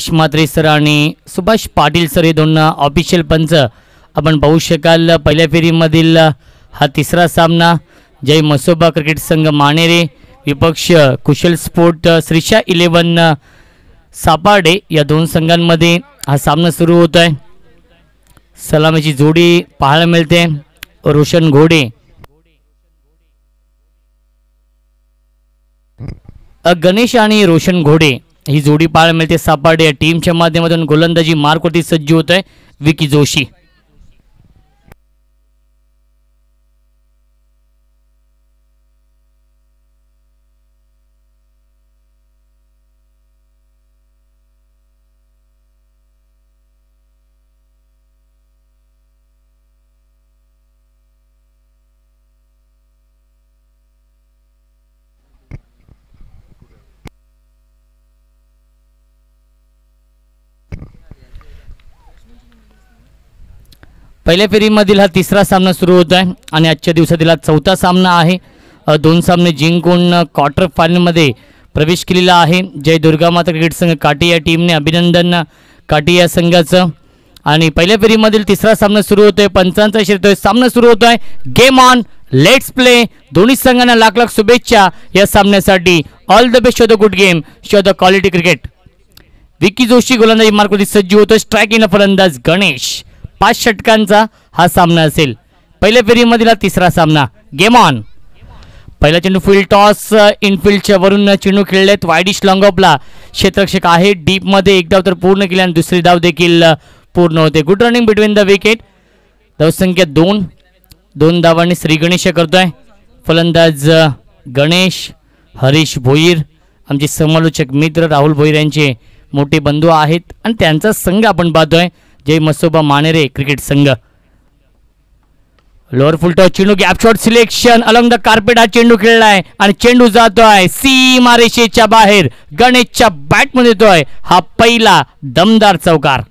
इश्मात्रे sir आणि Subhash Patil sir हे दोन ऑफिशियल पंच. आपण पाहू शकाल पहिल्या फेरीमधील हा तिसरा सामना. जय मसोबा क्रिकेट संघ मानेरे विपक्ष कुशल स्पोर्ट श्रीशा इलेवन सापाडे या दोन संघांमध्ये हा सामना सुरू होत आहे सलामीची जोडी पाहायला मिळते. रोशन घोडे. अ, गणेश आणि रोशन घोडे. ही जोडी पाहायला मिळते. सापाडे या टीमच्या माध्यमातून गोलंदाजी मार्कवरती सज्ज होत आहे विकी जोशी. पहिल्या फेरीमधील हा तिसरा सामना सुरू होत आहे आणि आजच्या दिवसातील हा चौथा सामना आहे. दोन सामने जिंकून क्वार्टर फायनलमध्ये प्रवेश केलेला आहे. जय दुर्गा माता क्रिकेट संघ काटी या टीमने अभिनंदन काटी या संघाचं. आणि पहिल्या फेरीमधील तिसरा सामना सुरू होतोय पंचांचा शिरतोय सामना सुरू होतोय. गेम ऑन लेट्स प्ले दोन्ही संघांना लाख लाख शुभेच्छा या सामन्यासाठी. All the best show the good game show the quality cricket Vicky Joshi गोलंदाजी मार्कवरती सज्ज होतोय. स्ट्रायकिंग इन फलंदाज गणेश. पाच षटकांचा हा सामना असेल. पहिल्या फेरीमधील तिसरा सामना. गेम ऑन पहिला चेंडू फील्ड टॉस इनफिल्डच्या वरून चेंडू खेळलेत. वायडिश लॉंग ऑफला क्षेत्ररक्षक आहे. डीपमध्ये एक धाव तर पूर्ण केली आणि दुसरी धाव देखील पूर्ण होते. Good running between the wicket धावसंख्या दोन. दोन धावांनी श्री गणेश करतोय. फलंदाज गणेश हरीश भोईर आमचे समालोचक मित्र राहुल भोईर यांचे मोठे बंधू आहेत. आणि त्यांचा संघ आपण पाहतोय. जय मसोबा मानेरे क्रिकेट संघ लोअर फुलटॉ चेंडू gap shot selection along the carpet हा चेंडू खेळलाय आणि चेंडू जातोय सीमा रेषेच्या बाहेर गणेशच्या बॅटमध्ये येतोय हा पहिला दमदार चौकार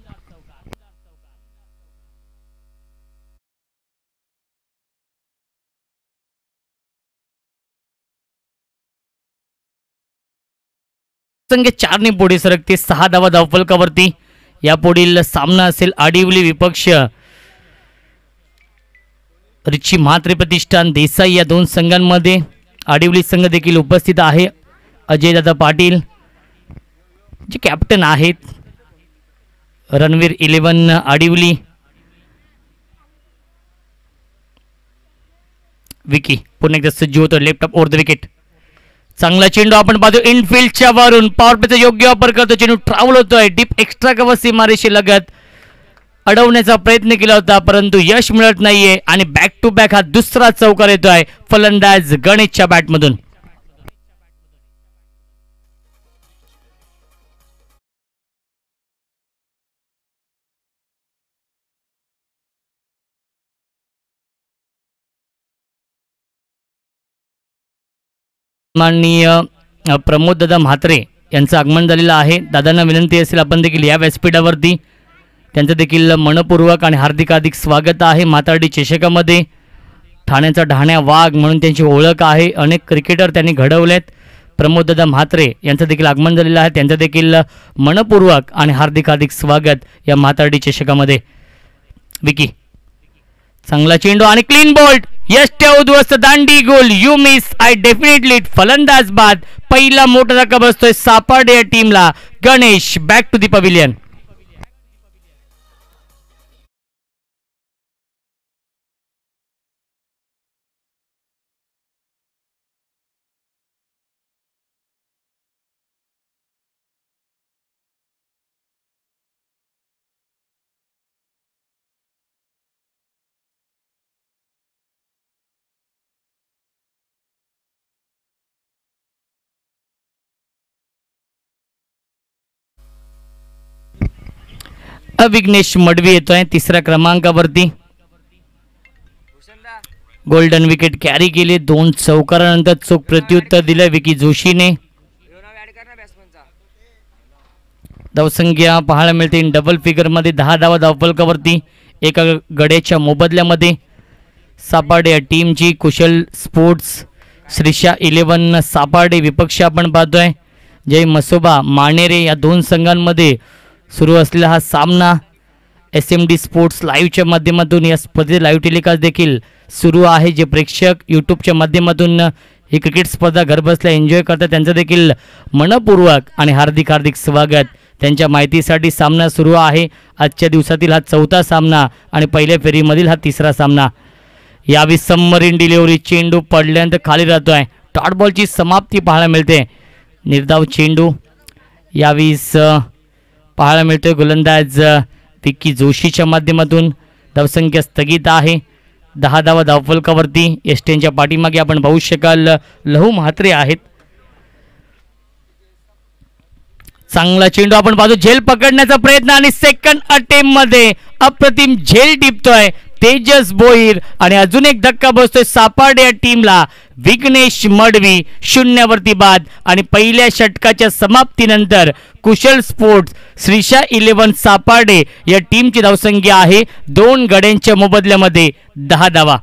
संख्या चारने पुढे सरकते सहा धावा धावफलकावरती यापुढील सामना असेल आडिवली विपक्ष. रिची म्हात्रे प्रतिष्ठान देसाई या दोन संघांमध्ये. आडिवली संघ देखील उपस्थित आहे. अजयदादा पाटील जे कॅप्टन आहेत. रणवीर इलेवन आडिवली. विकी पुन्हा एकदा सज्ज होतो लॅपटॉप ओर द विकेट चांगला चेंडू आपण पाहतो इनफिल्डच्या वरून. पॉवर प्लेचा योग्य वापर करतो. चेंडू ट्रॅव्हल होतोय. डीप एक्स्ट्रा कव्हर सीमारेशी लगत अडवण्याचा प्रयत्न केला होता परंतु यश मिळत नाहीये. आणि बॅक टू बॅक हा दुसरा चौकार येतोय. फलंदाज गणेशच्या बॅटमधून माननीय प्रमोददादा म्हात्रे यांचं आगमन झालेलं आहे. दादांना विनंती असेल आपण देखील या व्यासपीठावरती त्यांचं देखील मनपूर्वक आणि हार्दिक स्वागत आहे. माताडी चषकामध्ये ठाण्याचा ढाण्या वाघ म्हणून त्यांची ओळख आहे. अनेक क्रिकेटर त्यांनी घडवलेत. प्रमोददादा म्हात्रे यांचं देखील आगमन झालेलं आहे. त्यांचं देखील मनपूर्वक आणि हार्दिक स्वागत या माताडी चषकामध्ये. विकी चांगला चेंडू आणि क्लीन बोल्ट यश उद्ध्वस्त दांडी गोल. यू मिस आय डेफिनेटली फलंदाज बाद. पहिला मोठा धक्का बसतोय सापाडे या टीमला Ganesh back to the pavilion Avighnesh Madvi येतोय तिसऱ्या क्रमांकावरती. गोल्डन विकेट कॅरी केले दोन चौकारानंतर चोख प्रत्युत्तर दिलं विकी जोशीने. धावसंख्या पाहायला मिळते डबल फिगरमध्ये दहा धावा धावपलकावरती एका गड्याच्या मोबदल्यामध्ये. सापाडे या टीमची कुशल स्पोर्ट्स श्रीशा इलेवन सापाडे विपक्ष आपण पाहतोय. जय मसोबा मानेरे या दोन संघांमध्ये सुरू असलेला हा सामना एस एम डी स्पोर्ट्स लाईव्हच्या माध्यमातून या स्पर्धेत लाईव्ह टेलिकास्ट देखील सुरू आहे जे प्रेक्षक यूट्यूबच्या माध्यमातून ही क्रिकेट स्पर्धा घरबसल्या एन्जॉय करतात. त्यांचं देखील मनपूर्वक आणि हार्दिक हार्दिक स्वागत. त्यांच्या माहितीसाठी सामना सुरू आहे. आजच्या दिवसातील हा चौथा सामना आणि पहिल्या फेरीमधील हा तिसरा सामना. यावेळी सबमरीन डिलिव्हरी चेंडू पडल्यानंतर खाली राहतो आहे डॉट बॉलची समाप्ती पाहायला मिळते. निर्धाव चेंडू. यावीस पाहायला मिळतोय. गोलंदाज विक्की जोशीच्या माध्यमातून धावसंख्या स्थगित आहे. दहा धावा धावफलकावरती एसटीएनच्या पाठीमागे आपण पाहू शकाल लहू म्हात्रे आहेत. चांगला चेंडू आपण पाहतो. झेल पकडण्याचा प्रयत्न आणि सेकंड अटेम्पमध्ये अप्रतिम झेल टिपतोय. तेजस बोईर आणि अजून एक धक्का बसतोय सापाड या टीमला. विघ्नेश मडवी शून्यावरती बाद आणि पहिल्या षटकाच्या समाप्तीनंतर कुशल स्पोर्ट्स श्रीशा इलेव्हन सापाडे या टीमची धावसंख्या आहे. दोन गड्यांच्या मोबदल्यामध्ये दहा धावा.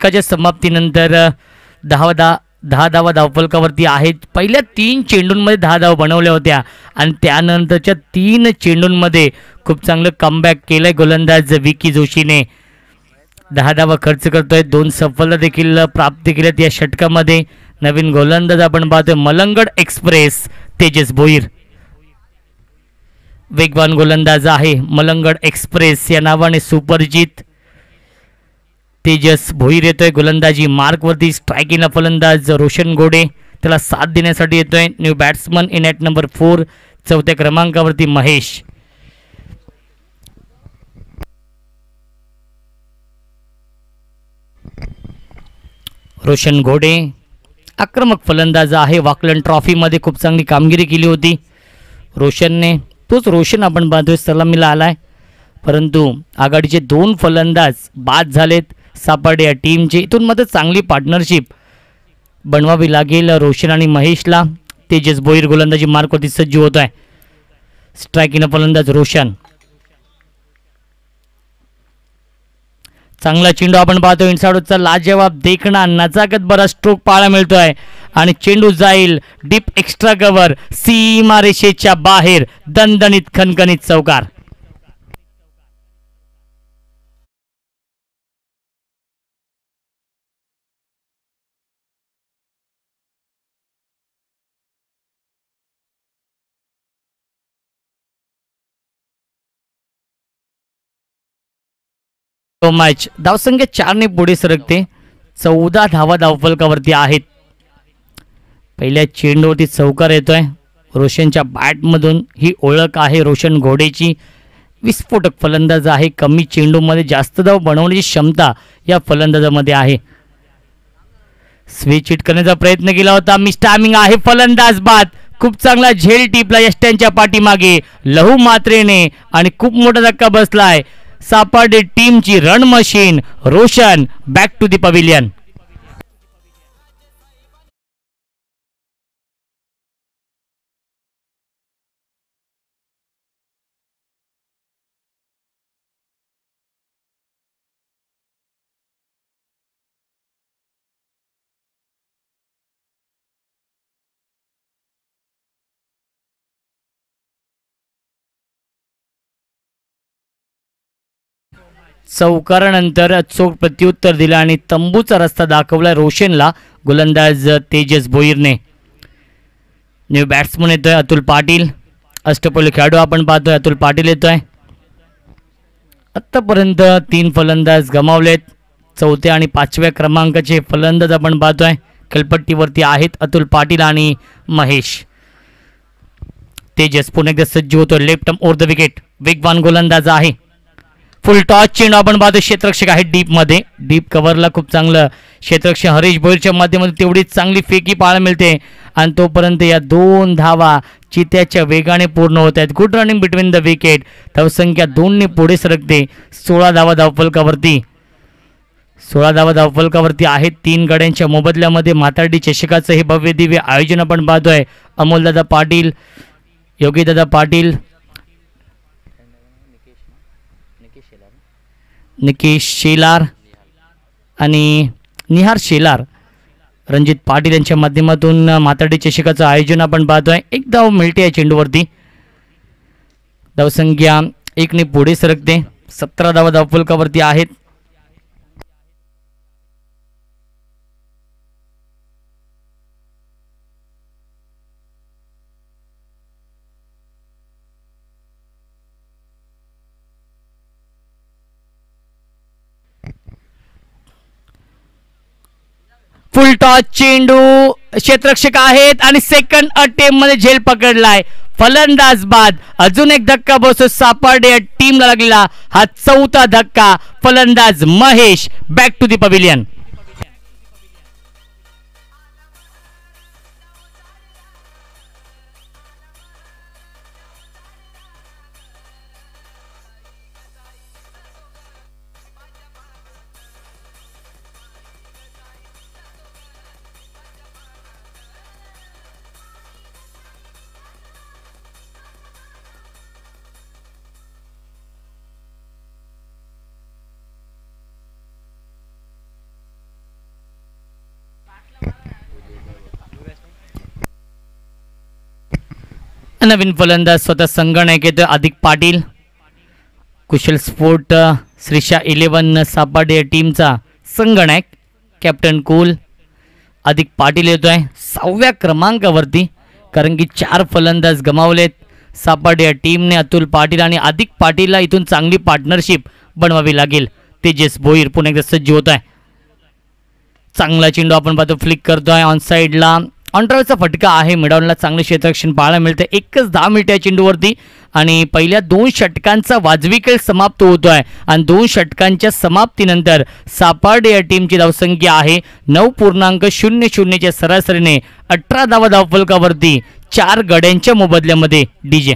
षटकाच्या समाप्तीनंतर दहा दहा दहा धावा धावफलकावरती आहेत. पहिल्या तीन चेंडूंमध्ये दहा धावा बनवल्या होत्या. आणि त्यानंतरच्या तीन चेंडूंमध्ये खूप चांगलं कमबॅक केलंय गोलंदाज विकी जोशीने. दहा धावा खर्च करतोय. दोन सफलता देखील प्राप्त केल्यात या षटकामध्ये. नवीन गोलंदाज आपण पाहतोय. मलंगड एक्सप्रेस तेजस भोईर. वेगवान गोलंदाज आहे मलंगड एक्सप्रेस. या नावाने सुपरिचित तेजस भोईर येतोय गोलंदाजी मार्कवरती स्ट्रायकिंगला फलंदाज रोशन गोडे. त्याला साथ देण्यासाठी येतोय new batsman in at number four चौथ्या क्रमांकावरती महेश. रोशन घोडे आक्रमक फलंदाज आहे. वाकलन ट्रॉफीमध्ये खूप चांगली कामगिरी केली होती. रोशनने तोच रोशन आपण पाहतोय सलामीला आलाय. परंतु आघाडीचे दोन फलंदाज बाद झालेत. सापडे या टीमचे इथून मात्र चांगली पार्टनरशिप बनवावी लागेल रोशन आणि महेशला. तेजस बोईर गोलंदाजी मार्कवरती सज्ज होत आहे. स्ट्रायकिंग फलंदाज रोशन. चांगला चेंडू आपण पाहतो. इन्साडूचा लाजवाब देखणा नजाकत बरा स्ट्रोक पाहायला मिळतोय. आणि चेंडू जाईल डीप एक्स्ट्रा कव्हर सीमारेषेच्या बाहेर दणदणीत खणखणीत चौकार. तो मॅच धावसंख्या चारने पुढे सरकते. चौदा धावा धावफलकावरती आहेत. पहिल्या चेंडूवरती चौकार येतोय. रोशनच्या बॅटमधून ही ओळख आहे रोशन घोडेची. विस्फोटक फलंदाज आहे. कमी चेंडूमध्ये जास्त धाव बनवण्याची क्षमता या फलंदाजामध्ये आहे. स्विच हिट करण्याचा प्रयत्न केला होता. मी स्टॅमिंग आहे फलंदाज बाद. खूप चांगला झेल टिपला यष्ट्यांच्या पाठीमागे. लहू मात्रेने आणि खूप मोठा धक्का बसलाय. सापाडे टीमची run machine Roshan back to the pavilion चौकारानंतर चोख प्रत्युत्तर दिलं आणि तंबूचा रस्ता दाखवला रोशनला गोलंदाज तेजस भोईरने. न्यू बॅट्समन येतोय अतुल पाटील. अष्टपैलू खेळाडू आपण पाहतोय अतुल पाटील येतोय. आहे आत्तापर्यंत तीन फलंदाज गमावलेत. चौथ्या आणि पाचव्या क्रमांकाचे फलंदाज आपण पाहतोय. खेळपट्टीवरती आहेत अतुल पाटील आणि महेश. तेजस पुन्हा एकदा सज्ज होतो लेफ्ट ओर द विकेट. वेगवान गोलंदाज आहे. फुल टॉस चेंडू आपण पाहतो क्षेत्रक्षक आहे डीपमध्ये डीप कव्हरला खूप चांगलं क्षेत्रक्षक हरीश भोईरच्या माध्यमातून तेवढीच चांगली फेकी पाहायला मिळते. आणि तोपर्यंत या दोन धावा चित्याच्या वेगाने पूर्ण होत आहेत. Good running between the wicket धावसंख्या दोनने पुढे सरकते. सोळा धावा धावफलकावरती. सोळा धावा धावफलकावरती आहेत. तीन गड्यांच्या मोबदल्यामध्ये म्हातारडी चषकाचं हे भव्य दिव्य आयोजन आपण पाहतोय. अमोलदादा पाटील योगीदादा पाटील निकेश शेलार आणि निहार शेलार. रणजित पाटील यांच्या माध्यमातून माताडी चषकाचं आयोजन आपण पाहतोय. एक धाव मिळते या चेंडूवरती. धावसंख्या एकने पुढे सरकते. सतरा धावा धावफलकावरती आहेत फुल टॉस चेंडू क्षेत्रक्षक आहेत आणि सेकंड अटेम्पमध्ये झेल पकडलाय. फलंदाज बाद अजून एक धक्का बसतो. सापाडे टीमला लागलेला हा चौथा धक्का. फलंदाज Mahesh. Back to the pavilion नवीन फलंदाज स्वतः संगणक येतो अधिक पाटील कुशल स्पोर्ट श्रीशा इलेवन सापाडे टीमचा संगणक कॅप्टन कुल अधिक पाटील येतो आहे सहाव्या क्रमांकावरती कारण की चार फलंदाज गमावलेत सापाडे या टीमने अतुल पाटील आणि अधिक पाटीलला इथून चांगली पार्टनरशिप बनवावी लागेल. तेजस भोईर पुन्हा एकदा सज्ज होत आहे चांगला चेंडू आपण पाहतो फ्लिक करतोय. ऑन साईडला ऑनड्राईव्हचा फटका आहे. मिडॉनला चांगले क्षेत्ररक्षण पाहायला मिळतं एकच दहा मिनिट या चेंडूवरती आणि पहिल्या दोन षटकांचा वाजवी खेळ समाप्त आहे आणि दोन षटकांच्या समाप्तीनंतर सापार्डे या टीमची धावसंख्या आहे. नऊ पूर्णांक शून्य शून्यच्या सरासरीने अठरा धावा धावफलकावरती चार गड्यांच्या मोबदल्यामध्ये डीजे.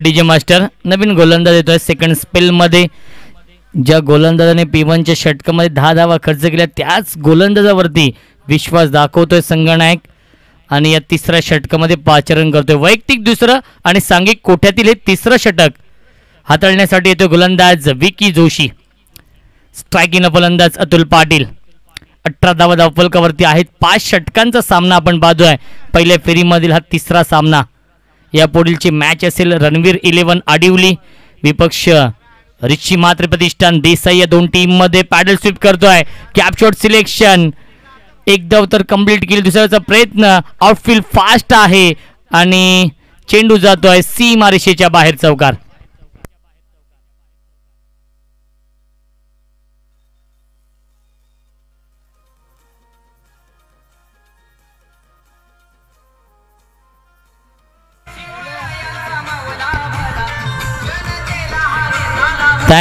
डीजे मास्टर नवीन गोलंदाज येतोय. सेकंड स्पेलमध्ये ज्या गोलंदाजाने पी वनच्या षटकामध्ये दहा धावा खर्च केल्या त्याच गोलंदाजावरती विश्वास दाखवतोय संगनायक आणि या तिसऱ्या षटकामध्ये पाचारण करतोय. वैयक्तिक दुसरं आणि सांघिक कोठ्यातील हे तिसरं षटक हाताळण्यासाठी येतोय गोलंदाज विकी जोशी. स्ट्रायकिंग फलंदाज अतुल पाटील. अठरा धावा धावफलकावरती आहेत. पाच षटकांचा सामना आपण पाहतोय. पहिल्या फेरीमधील हा तिसरा सामना. या पुढीलची मॅच असेल रणवीर इलेव्हन आडिवली. विपक्ष रिची मात्र प्रतिष्ठान देसाई या दोन टीममध्ये पॅडल स्वीप करतोय. कॅपशॉट सिलेक्शन एक धाव तर कंप्लीट केली दुसऱ्याचा प्रयत्न. आउटफील्ड फास्ट आहे. आणि चेंडू जातोय. सी मारिशेच्या बाहेर चौकार.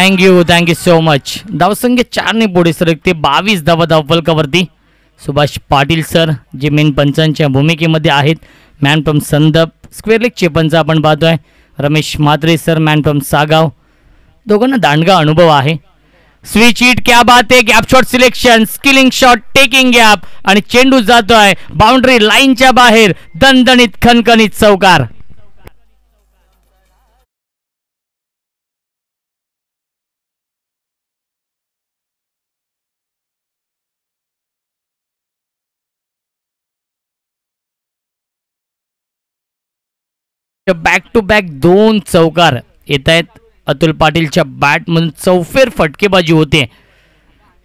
थँक्यू थँक्यू सो मच धावसंख्या चारने पुढे सरकते बावीस धावा धावफलकावरती सुभाष पाटील सर जे मेन पंचांच्या भूमिकेमध्ये आहेत. मॅन फ्रॉम संदप स्क्वेअर लेगचे पंच आपण पाहतोय. Ramesh Mhatre sir man from Sagaon दोघांना दांडगा अनुभव आहे. स्विच इट क्या बात आहे gap shot selection skilling shot taking gap आणि चेंडू जातोय बाउंड्री लाईनच्या बाहेर दणदणीत खणखणीत चौकार. बॅक टू बॅक दोन चौकार येत आहेत अतुल पाटीलच्या बॅटमधून चौफेर फटकेबाजी होते.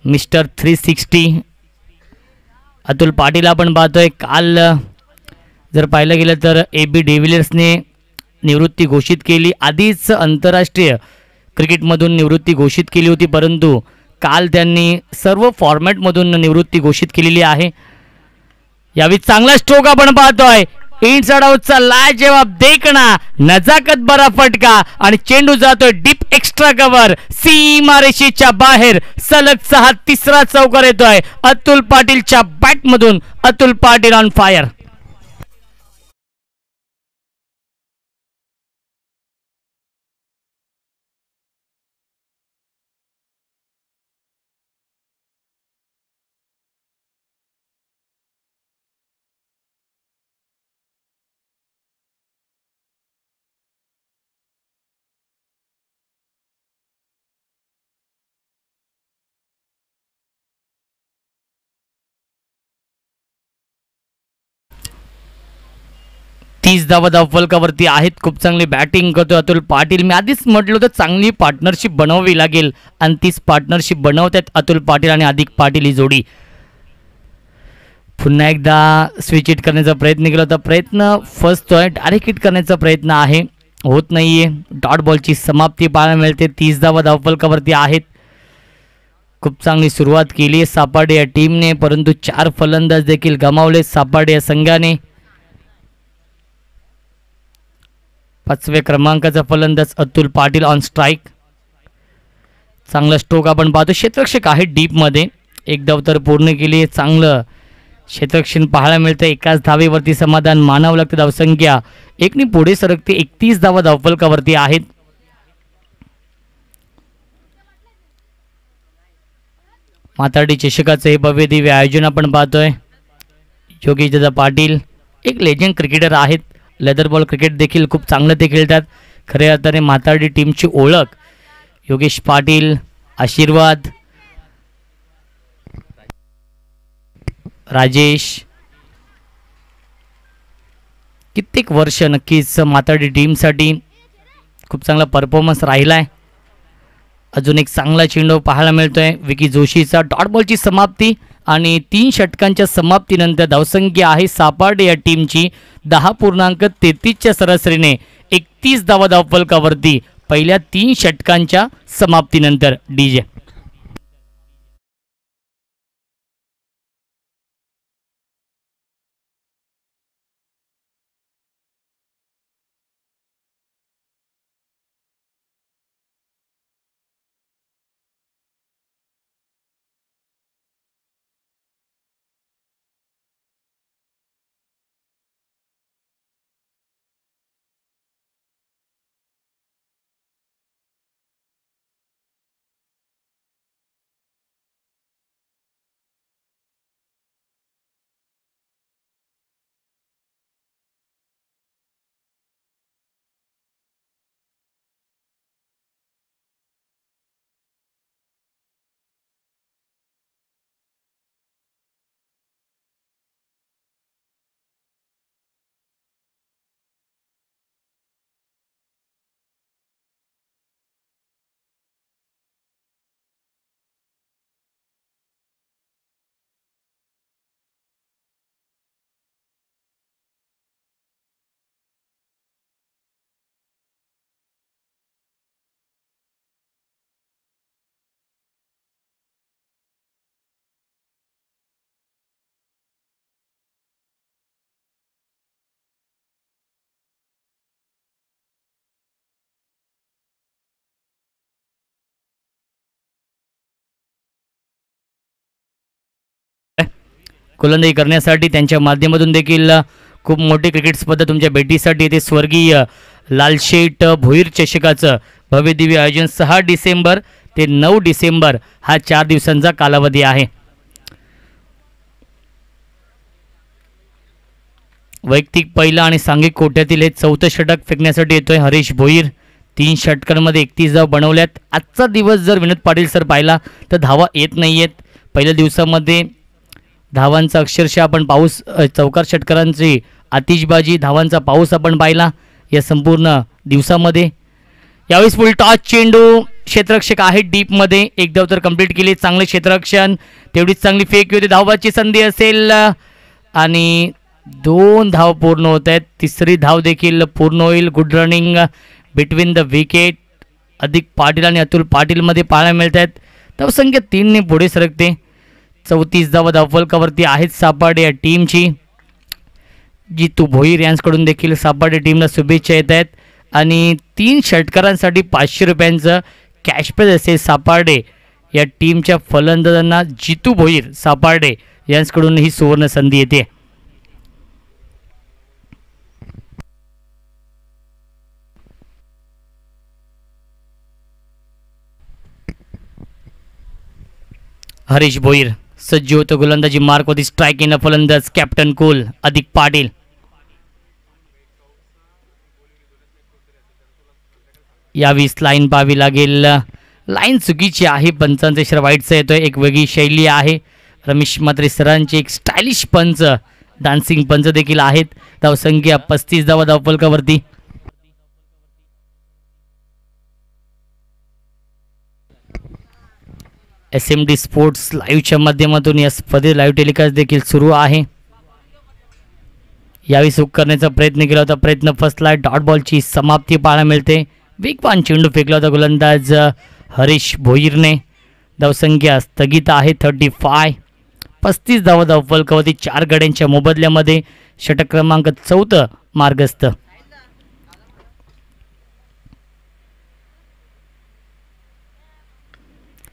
Mister three sixty Atul Patil आपण पाहतोय काल जर पाहिलं गेलं तर ए बी डेव्हिलियर्सने निवृत्ती घोषित केली. आधीच आंतरराष्ट्रीय क्रिकेटमधून निवृत्ती घोषित केली होती परंतु काल त्यांनी सर्व फॉर्मॅटमधून निवृत्ती घोषित केलेली आहे. यावेळी चांगला स्ट्रोक आपण पाहतोय. इनसाइड आउटचा लाजवाब देखणा नजाकत बरा फटका आणि चेंडू जातोय डीप एक्स्ट्रा कव्हर. सीमारेषेच्या बाहेर सलग सहा तिसरा चौकार येतोय. अतुल पाटीलच्या बॅटमधून अतुल पाटील ऑन फायर तीस धावा धावफलकावरती आहेत. खूप चांगली बॅटिंग करतो अतुल पाटील. मी आधीच म्हटलं होतं चांगली पार्टनरशिप बनवावी लागेल. आणि तीच पार्टनरशिप बनवतात अतुल पाटील आणि अधिक पाटील ही जोडी. पुन्हा एकदा स्विच हिट करण्याचा प्रयत्न केला होता. प्रयत्न फर्स्ट आहे. डायरेक्ट हिट करण्याचा प्रयत्न आहे. होत नाही आहे डॉट बॉलची समाप्ती पाहायला मिळते. तीस धावा धावफलकावरती आहेत. खूप चांगली सुरुवात केली आहे सापाडे या टीमने परंतु चार फलंदाज देखील गमावले सापाडे या संघाने. पाचव्या क्रमांकाचा फलंदाज अतुल पाटील ऑन स्ट्राईक चांगला स्ट्रोक आपण पाहतो. क्षेत्रक्षक आहे डीपमध्ये एक धावतर पूर्ण केली. चांगलं क्षेत्रक्षण पाहायला मिळतं एकाच धावेवरती समाधान मानावं लागतं. धावसंख्या एकनी पुढे सरकते. एकतीस धावा धावफलकावरती आहेत. माताडी चषकाचं हे भव्य दिव्य आयोजन आपण पाहतोय. योगेश दादा पाटील एक लेजंड क्रिकेटर आहेत. लेदर बॉल क्रिकेट देखील खूप चांगलं ते खेळतात. खऱ्या अर्थाने म्हातारडी टीमची ओळख. योगेश पाटील आशीर्वाद. राजेश. कित्येक वर्ष नक्कीच माताडी टीमसाठी खूप चांगला परफॉर्मन्स राहिला आहे अजून एक चांगला चेंडू पाहायला मिळतोय. विकी जोशीचा डॉट बॉलची समाप्ती. आणि तीन षटकांच्या समाप्तीनंतर धावसंख्या आहे. सापाडे या टीमची दहा पूर्णांक तेहतीसच्या सरासरीने एकतीस धावा धावफलकावरती पहिल्या तीन षटकांच्या समाप्तीनंतर. D J. गोलंदाजी करण्यासाठी त्यांच्या माध्यमातून देखील खूप मोठी क्रिकेट स्पर्धा तुमच्या भेटीसाठी येते. स्वर्गीय लालशेट भोईर चषकाचं भव्यदिव्य आयोजन सहा डिसेंबर ते नऊ डिसेंबर हा चार दिवसांचा कालावधी आहे. वैयक्तिक पहिला आणि सांघिक कोट्यातील हे चौथं षटक फेकण्यासाठी येतोय हरीश भोईर. तीन षटकांमध्ये एकतीस धाव बनवल्यात. आजचा दिवस जर विनोद पाटील सर पाहिला तर धावा येत नाही आहेत पहिल्या दिवसामध्ये धावांचा अक्षरशः आपण पाऊस चौकार षटकारांची आतिषबाजी धावांचा पाऊस आपण पाहिला या संपूर्ण दिवसामध्ये. यावेळेस फुल टॉस चेंडू क्षेत्ररक्षक आहे डीपमध्ये एक धाव तर कंप्लीट केली चांगले क्षेत्ररक्षण. तेवढीच चांगली फेक होती. धावाची संधी असेल. आणि दोन धाव पूर्ण होत आहेत. तिसरी धाव देखील पूर्ण होईल. Good running between the wicket Adhik Patil आणि अतुल पाटीलमध्ये पाहायला मिळत आहेत. धावसंख्या तीनने पुढे सरकते. चौतीस धावा धावफलकावरती आहेत सापाडे या टीमची. जितू भोईर यांच्याकडून देखील सापाडे टीमला शुभेच्छा येत आहेत. आणि तीन षटकारांसाठी पाचशे रुपयांचं कॅश असेल सापाडे. या टीमच्या फलंदाजांना जितू भोईर सापाडे यांच्याकडून ही सुवर्ण संधी येते. हरीश भोईर. सज्ज होतो गोलंदाजी मार्कवरती स्ट्राईक येणं फलंदाज कॅप्टन कुल अधिक पाटील. यावीस लाईन पाहावी लागेल. लाईन चुकीची आहे पंचांचा इशारा वाईटचा येतोय. एक वेगळी शैली आहे. रमेश मात्रे सरांची एक स्टायलिश पंच डान्सिंग पंच देखील आहेत. धावसंख्या पस्तीस धावा धावफलकावरती एस एम डी स्पोर्ट्स लाईव्हच्या माध्यमातून या स्पर्धेत लाईव्ह टेलिकास्ट देखील सुरू आहे. यावेळी सुख करण्याचा प्रयत्न केला होता. प्रयत्न फसला डॉट बॉलची समाप्ती पाहायला मिळते. वेगवान चेंडू फेकला होता गोलंदाज हरीश भोईरने. धावसंख्या स्थगित आहे थर्टी फाय पस्तीस धावा धावफलकावरती चार गड्यांच्या मोबदल्यामध्ये षटक क्रमांक चौथं मार्गस्थ.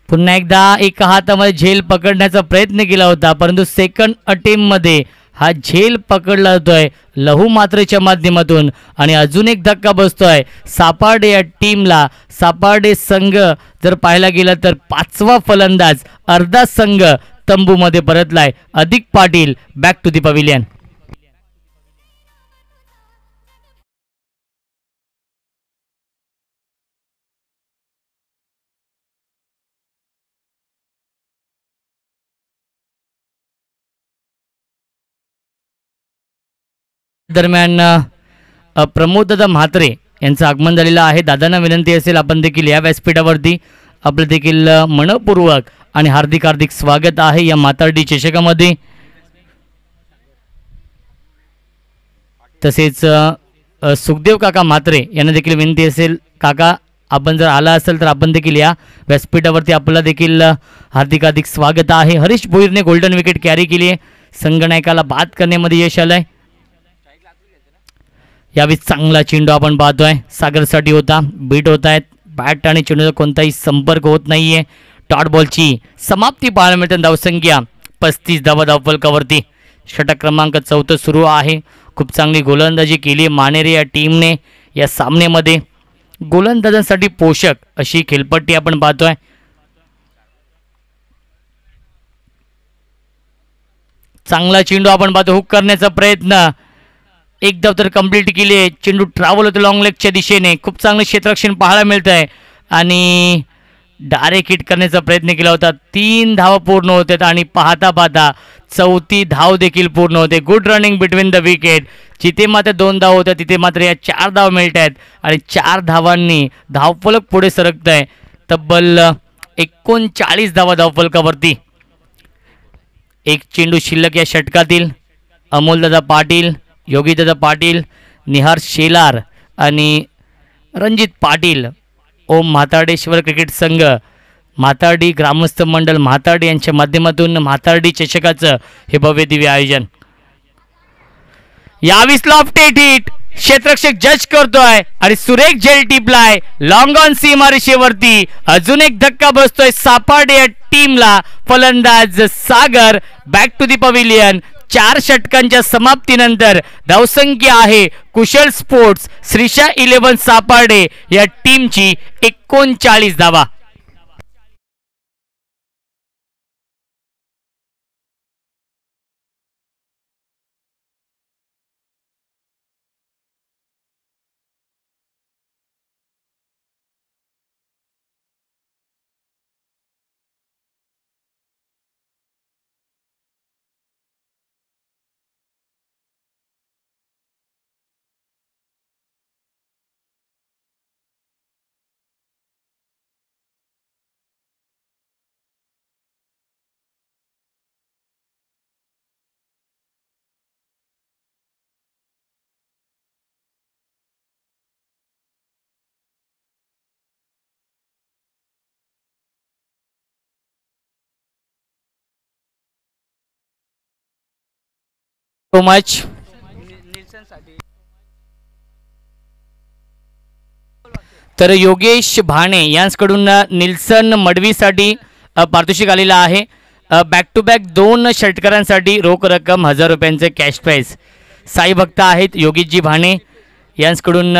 पुन्हा एकदा एका हातामध्ये झेल पकडण्याचा प्रयत्न केला होता परंतु सेकंड अटेम्पमध्ये हा झेल पकडला जातोय लहू मात्रेच्या माध्यमातून. आणि अजून एक धक्का बसतोय सापार्डे या टीमला सापार्डे संघ जर पाहायला गेला तर पाचवा फलंदाज अर्धा संघ तंबूमध्ये परतलाय. Adhik Patil back to the pavilion दरम्यान प्रमोददा म्हात्रे यांचं आगमन झालेलं आहे. दादांना विनंती असेल आपण देखील या व्यासपीठावरती आपलं देखील मनपूर्वक आणि हार्दिक हार्दिक स्वागत आहे या मातार्डी चषकामध्ये. तसेच सुखदेव काका म्हात्रे यांना देखील विनंती असेल. काका आपण जर आला असेल तर आपण देखील या व्यासपीठावरती आपलं देखील हार्दिक हार्दिक स्वागत आहे. हरीश भोईरने गोल्डन विकेट कॅरी केली आहे. संगणायकाला बाद करण्यामध्ये यश आलं आहे यावेळी चांगला चेंडू आपण पाहतोय. सागरसाठी होता बीट होत आहेत. बॅट आणि चेंडूचा कोणताही संपर्क होत नाहीये. डॉट बॉलची समाप्ती पाहायला मिळते. धावसंख्या पस्तीस धावा धावफलकावरती षटक क्रमांक चौथं सुरू आहे. खूप चांगली गोलंदाजी केली मानेरे या टीमने. या सामन्यामध्ये गोलंदाजांसाठी पोषक अशी खेळपट्टी आपण पाहतोय. चांगला चेंडू आपण पाहतो हुक करण्याचा प्रयत्न. एक तर कंप्लीट केली आहे. चेंडू ट्रॅव्हल होतो लॉंग लेगच्या दिशेने. खूप चांगलं क्षेत्ररक्षण पाहायला मिळतं आहे आणि डायरेक्ट हिट करण्याचा प्रयत्न केला होता. तीन धावा पूर्ण होतात आणि पाहता पाहता चौथी धाव देखील पूर्ण होते. Good running between the wicket जिथे मात्र दोन धाव होत्या तिथे मात्र या चार धाव मिळत आहेत. आणि चार धावांनी धावफलक पुढे सरकत आहे तब्बल एकोणचाळीस धावा धावफलकावरती. एक चेंडू शिल्लक या षटकातील. अमोलदादा पाटील योगीदादा पाटील निहार शेलार आणि रणजित पाटील. ओम म्हातार्डेश्वर क्रिकेट संघ म्हातार्डी ग्रामस्थ मंडळ म्हातार्डी यांच्या माध्यमातून म्हातार्डी चषकाचं हे भव्य दिव्य आयोजन. यावीस लॉफ्टेड हिट. क्षेत्रक्षक जज करतोय आणि सुरेख जेल टिपलाय. लॉंग ऑन सीमा रेषेवरती अजून एक धक्का बसतोय सापाडे या टीमला फलंदाज Sagar. Back to the pavilion चार षटकांच्या समाप्तीनंतर धावसंख्या आहे कुशल स्पोर्ट्स श्रीषा इलेव्हन सापार्डे या टीमची एकोणचाळीस धावा. सो मच तर योगेश भाणे यांकडून निल्सन मडवीसाठी पारितोषिक आलेलं आहे. बॅक टू बॅक दोन षटकारांसाठी रोख रक्कम हजार रुपयांचे कॅश प्राईज साई भक्त आहेत योगेशजी भाणे यांकडून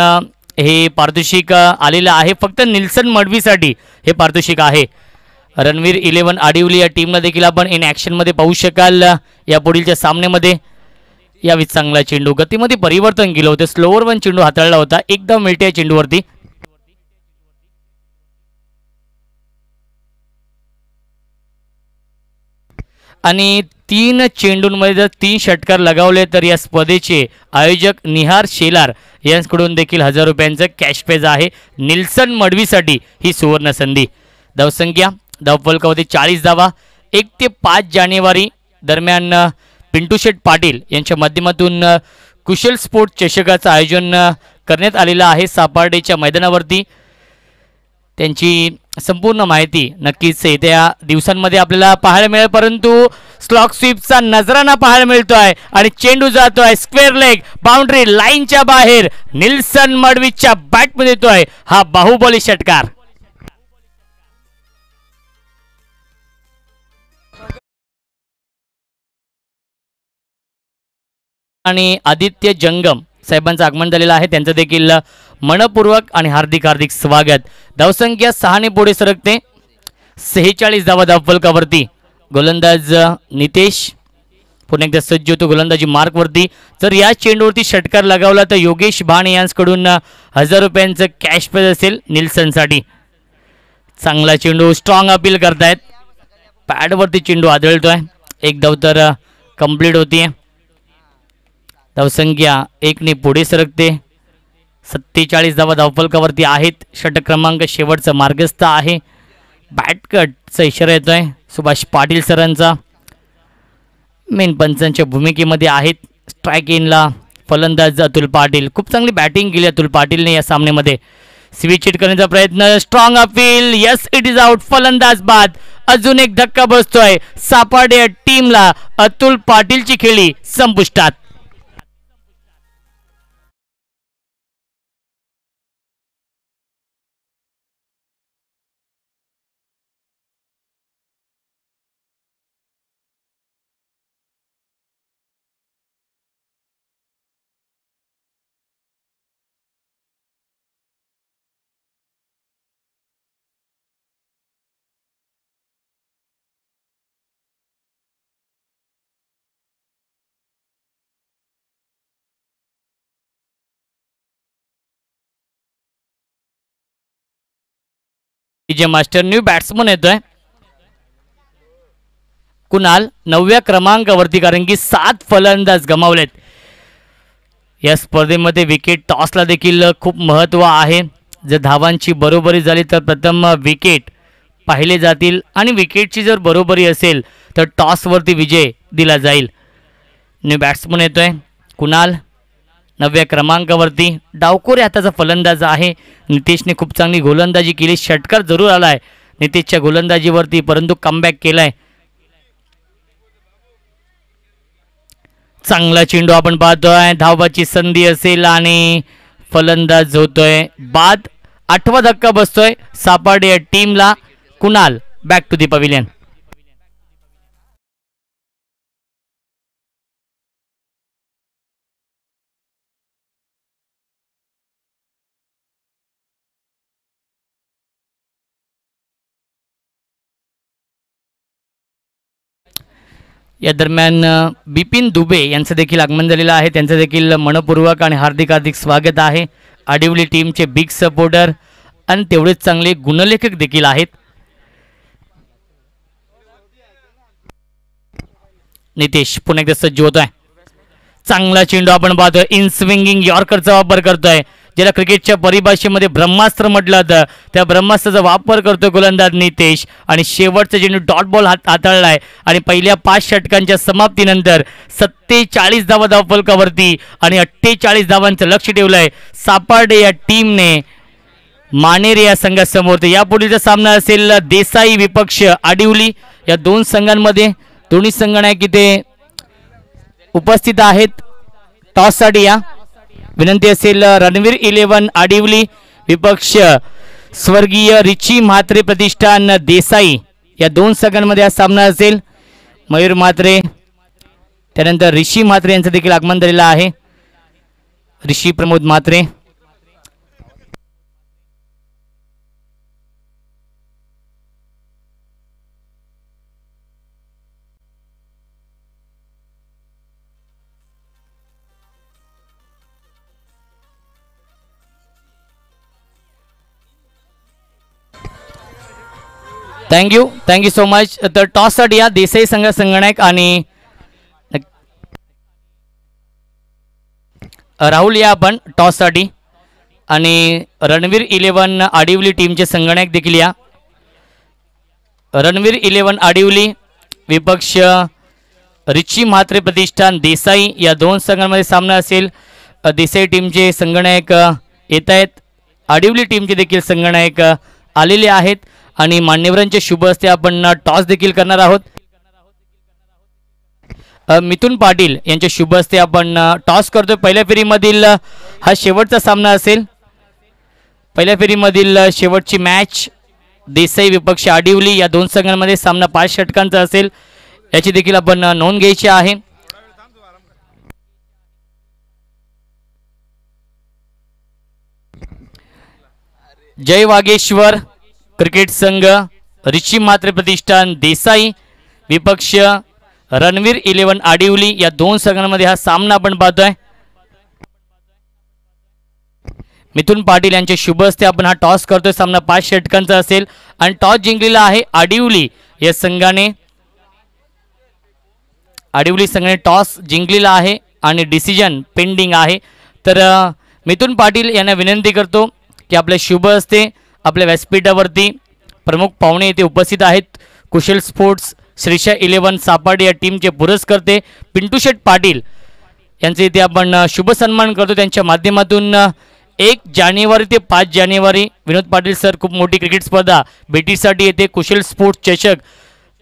हे पारितोषिक आलेलं आहे. फक्त निल्सन मडवीसाठी हे पारितोषिक आहे. रणवीर इलेव्हन आडिवली या टीमला देखील आपण इन ॲक्शनमध्ये पाहू शकाल या पुढीलच्या सामन्यामध्ये. यावेळी चांगला चेंडू गतीमध्ये परिवर्तन केलं होतं. स्लोवर वन चेंडू हाताळला होता. एकदम मिळते या चेंडूवरती. आणि तीन चेंडूंमध्ये जर तीन षटकार लगावले तर या स्पर्धेचे आयोजक निहार शेलार यांकडून देखील हजार रुपयांचं कॅश पेज आहे. निल्सन मडवीसाठी ही सुवर्ण संधी. धावसंख्या धावफलकामध्ये चाळीस धावा. एक ते पाच जानेवारी दरम्यान पिंटू शेठ पाटील यांच्या माध्यमातून कुशल स्पोर्ट चषकाचं आयोजन करण्यात आलेलं आहे सापार्डेच्या मैदानावरती. त्यांची संपूर्ण माहिती नक्कीच येत्या दिवसांमध्ये आपल्याला पाहायला मिळेल परंतु स्लॉक स्वीपचा नजराना पाहायला मिळतो आहे आणि चेंडू जातो आहे स्क्वेअर लेग बाउंड्री लाईनच्या बाहेर. निल्सन मडवीच्या बॅटमध्ये येतो आहे हा बाहुबली षटकार. आणि आदित्य जंगम साहेबांचं आगमन झालेलं आहे. त्यांचं देखील मनपूर्वक आणि हार्दिक हार्दिक स्वागत. धावसंख्या सहाने पुढे सरकते. सेहेचाळीस धावा धावफलकावरती. गोलंदाज नितेश. पुन्हा एकदा सज्ज होतो गोलंदाजी मार्कवरती. जर या चेंडूवरती षटकार लगावला तर योगेश भाणे यांच्याकडून हजार रुपयांचं कॅश प्राइज असेल निल्सनसाठी. चांगला चेंडू स्ट्रॉंग अपील करतायत. पॅडवरती चेंडू आदळतोय. एक धाव तर कंप्लीट होतीये. धावसंख्या एकने पुढे सरकते. सत्तेचाळीस धावा धावफलकावरती आहेत. षटक क्रमांक शेवटचा मार्गस्थ आहे. बॅटकटचा इशारा आहे सुभाष पाटील सरांचा. मेन पंचांच्या भूमिकेमध्ये आहेत. स्ट्राईक इनला फलंदाज अतुल पाटील. खूप चांगली बॅटिंग केली अतुल पाटीलने या सामन्यामध्ये. स्विच हिट करण्याचा प्रयत्न. Strong appeal yes it is out फलंदाज बाद. अजून एक धक्का बसतोय. सापाडे टीमला अतुल पाटीलची खेळी संपुष्टात. विजय मास्टर न्यू बॅट्समन येतोय कुणाल नवव्या क्रमांकावरती कारण की सात फलंदाज गमावलेत. या स्पर्धेमध्ये विकेट टॉसला देखील खूप महत्त्व आहे. जर धावांची बरोबरी झाली तर प्रथम विकेट पाहिले जातील. आणि विकेटची जर बरोबरी असेल तर टॉसवरती विजय दिला जाईल. न्यू बॅट्समन येतोय. कुणाल नवव्या क्रमांकावरती डावकोरे हाताचा फलंदाज आहे. नितेशने खूप चांगली गोलंदाजी केली. षटकार जरूर आला आहे नितेशच्या गोलंदाजीवरती परंतु कमबॅक केला आहे चांगला चेंडू आपण पाहतोय. धावबाची संधी असेल आणि फलंदाज होतोय. बाद आठवा धक्का बसतोय. सापाडे या टीमला Kunal? Back to the pavilion या दरम्यान बिपिन दुबे यांचं देखील आगमन झालेलं आहे. त्यांचं देखील मनपूर्वक आणि हार्दिक हार्दिक स्वागत आहे. आडिवली टीमचे बिग सपोर्टर आणि तेवढेच चांगले गुणलेखक देखील आहेत. नितेश पुन्हा एकदा सज्ज आहे चांगला चेंडू आपण पाहतोय. इन स्विंगिंग यॉर्करचा वापर करतोय. ज्याला क्रिकेटच्या परिभाषेमध्ये ब्रह्मास्त्र म्हटलं जातं त्या ब्रह्मास्त्राचा वापर करतो गोलंदाज नितेश. आणि शेवटचा ज्यांनी डॉट बॉल हात हाताळला आहे आणि पहिल्या पाच षटकांच्या समाप्तीनंतर सत्तेचाळीस धावा धावफलकावरती आणि अठ्ठेचाळीस धावांचं लक्ष ठेवलंय सापार्डे या टीमने. मानेरे या संघासमोर. तर सामना असेल देसाई विपक्ष आडिवली या दोन संघांमध्ये. दोन्ही संघ नाही की ते उपस्थित आहेत. टॉससाठी या. विनंती असेल रणवीर इलेव्हन आडिवली विपक्ष स्वर्गीय रिची म्हात्रे प्रतिष्ठान देसाई या दोन संघांमध्ये हा सामना असेल. मयूर म्हात्रे त्यानंतर ऋषी म्हात्रे यांचं देखील आगमन झालेलं आहे. Rishi Pramod Mhatre thank you thank you so much तर टॉससाठी या देसाई संघ संगणक आणि राहुल या आपण टॉससाठी आणि रणवीर इलेवन आडिवली टीमचे संगणक देखील या रणवीर इलेवन आडिवली विपक्ष रिची म्हात्रे प्रतिष्ठान देसाई या दोन संघांमध्ये सामना असेल. देसाई टीमचे संगणक येत आहेत आडिवली टीमचे देखील संगणक आलेले आहेत. आणि मान्यवरांच्या शुभ हस्ते आपण टॉस देखील करणार आहोत. मिथुन पाटील यांच्या शुभ हस्ते आपण टॉस करतोय. पहिल्या फेरीमधील हा शेवटचा सामना असेल. पहिल्या फेरीमधील शेवटची मॅच देसाई विपक्ष आडिवली. या दोन संघांमध्ये सामना पाच षटकांचा असेल. याची देखील आपण नोंद घ्यायची आहे. जय वागेश्वर. क्रिकेट संघ रिची म्हात्रे प्रतिष्ठान देसाई विपक्ष रणवीर इलेव्हन आडिवली या दोन संघांमध्ये हा सामना आपण पाहतोय. मिथुन पाटील यांच्या शुभ हस्ते आपण हा टॉस करतोय. सामना पाच षटकांचा असेल. आणि टॉस जिंकलेला आहे आडिवली. या संघाने आडिवली संघाने टॉस जिंकलेला आहे आणि डिसिजन पेंडिंग आहे. तर मिथुन पाटील यांना विनंती करतो की आपल्या शुभ हस्ते आपल्या व्यासपीठावरती प्रमुख पाहुणे येथे उपस्थित आहेत. कुशल स्पोर्ट्स श्रीषा इलेव्हन सापाड या टीमचे पुरस्कर्ते पिंटू शेठ पाटील यांचे इथे आपण शुभसन्मान शुभ सन्मान करतो. त्यांच्या माध्यमातून एक जानेवारी ते पाच जानेवारी विनोद पाटील सर खूप मोठी क्रिकेट स्पर्धा भेटीसाठी येथे कुशल स्पोर्ट्स चषक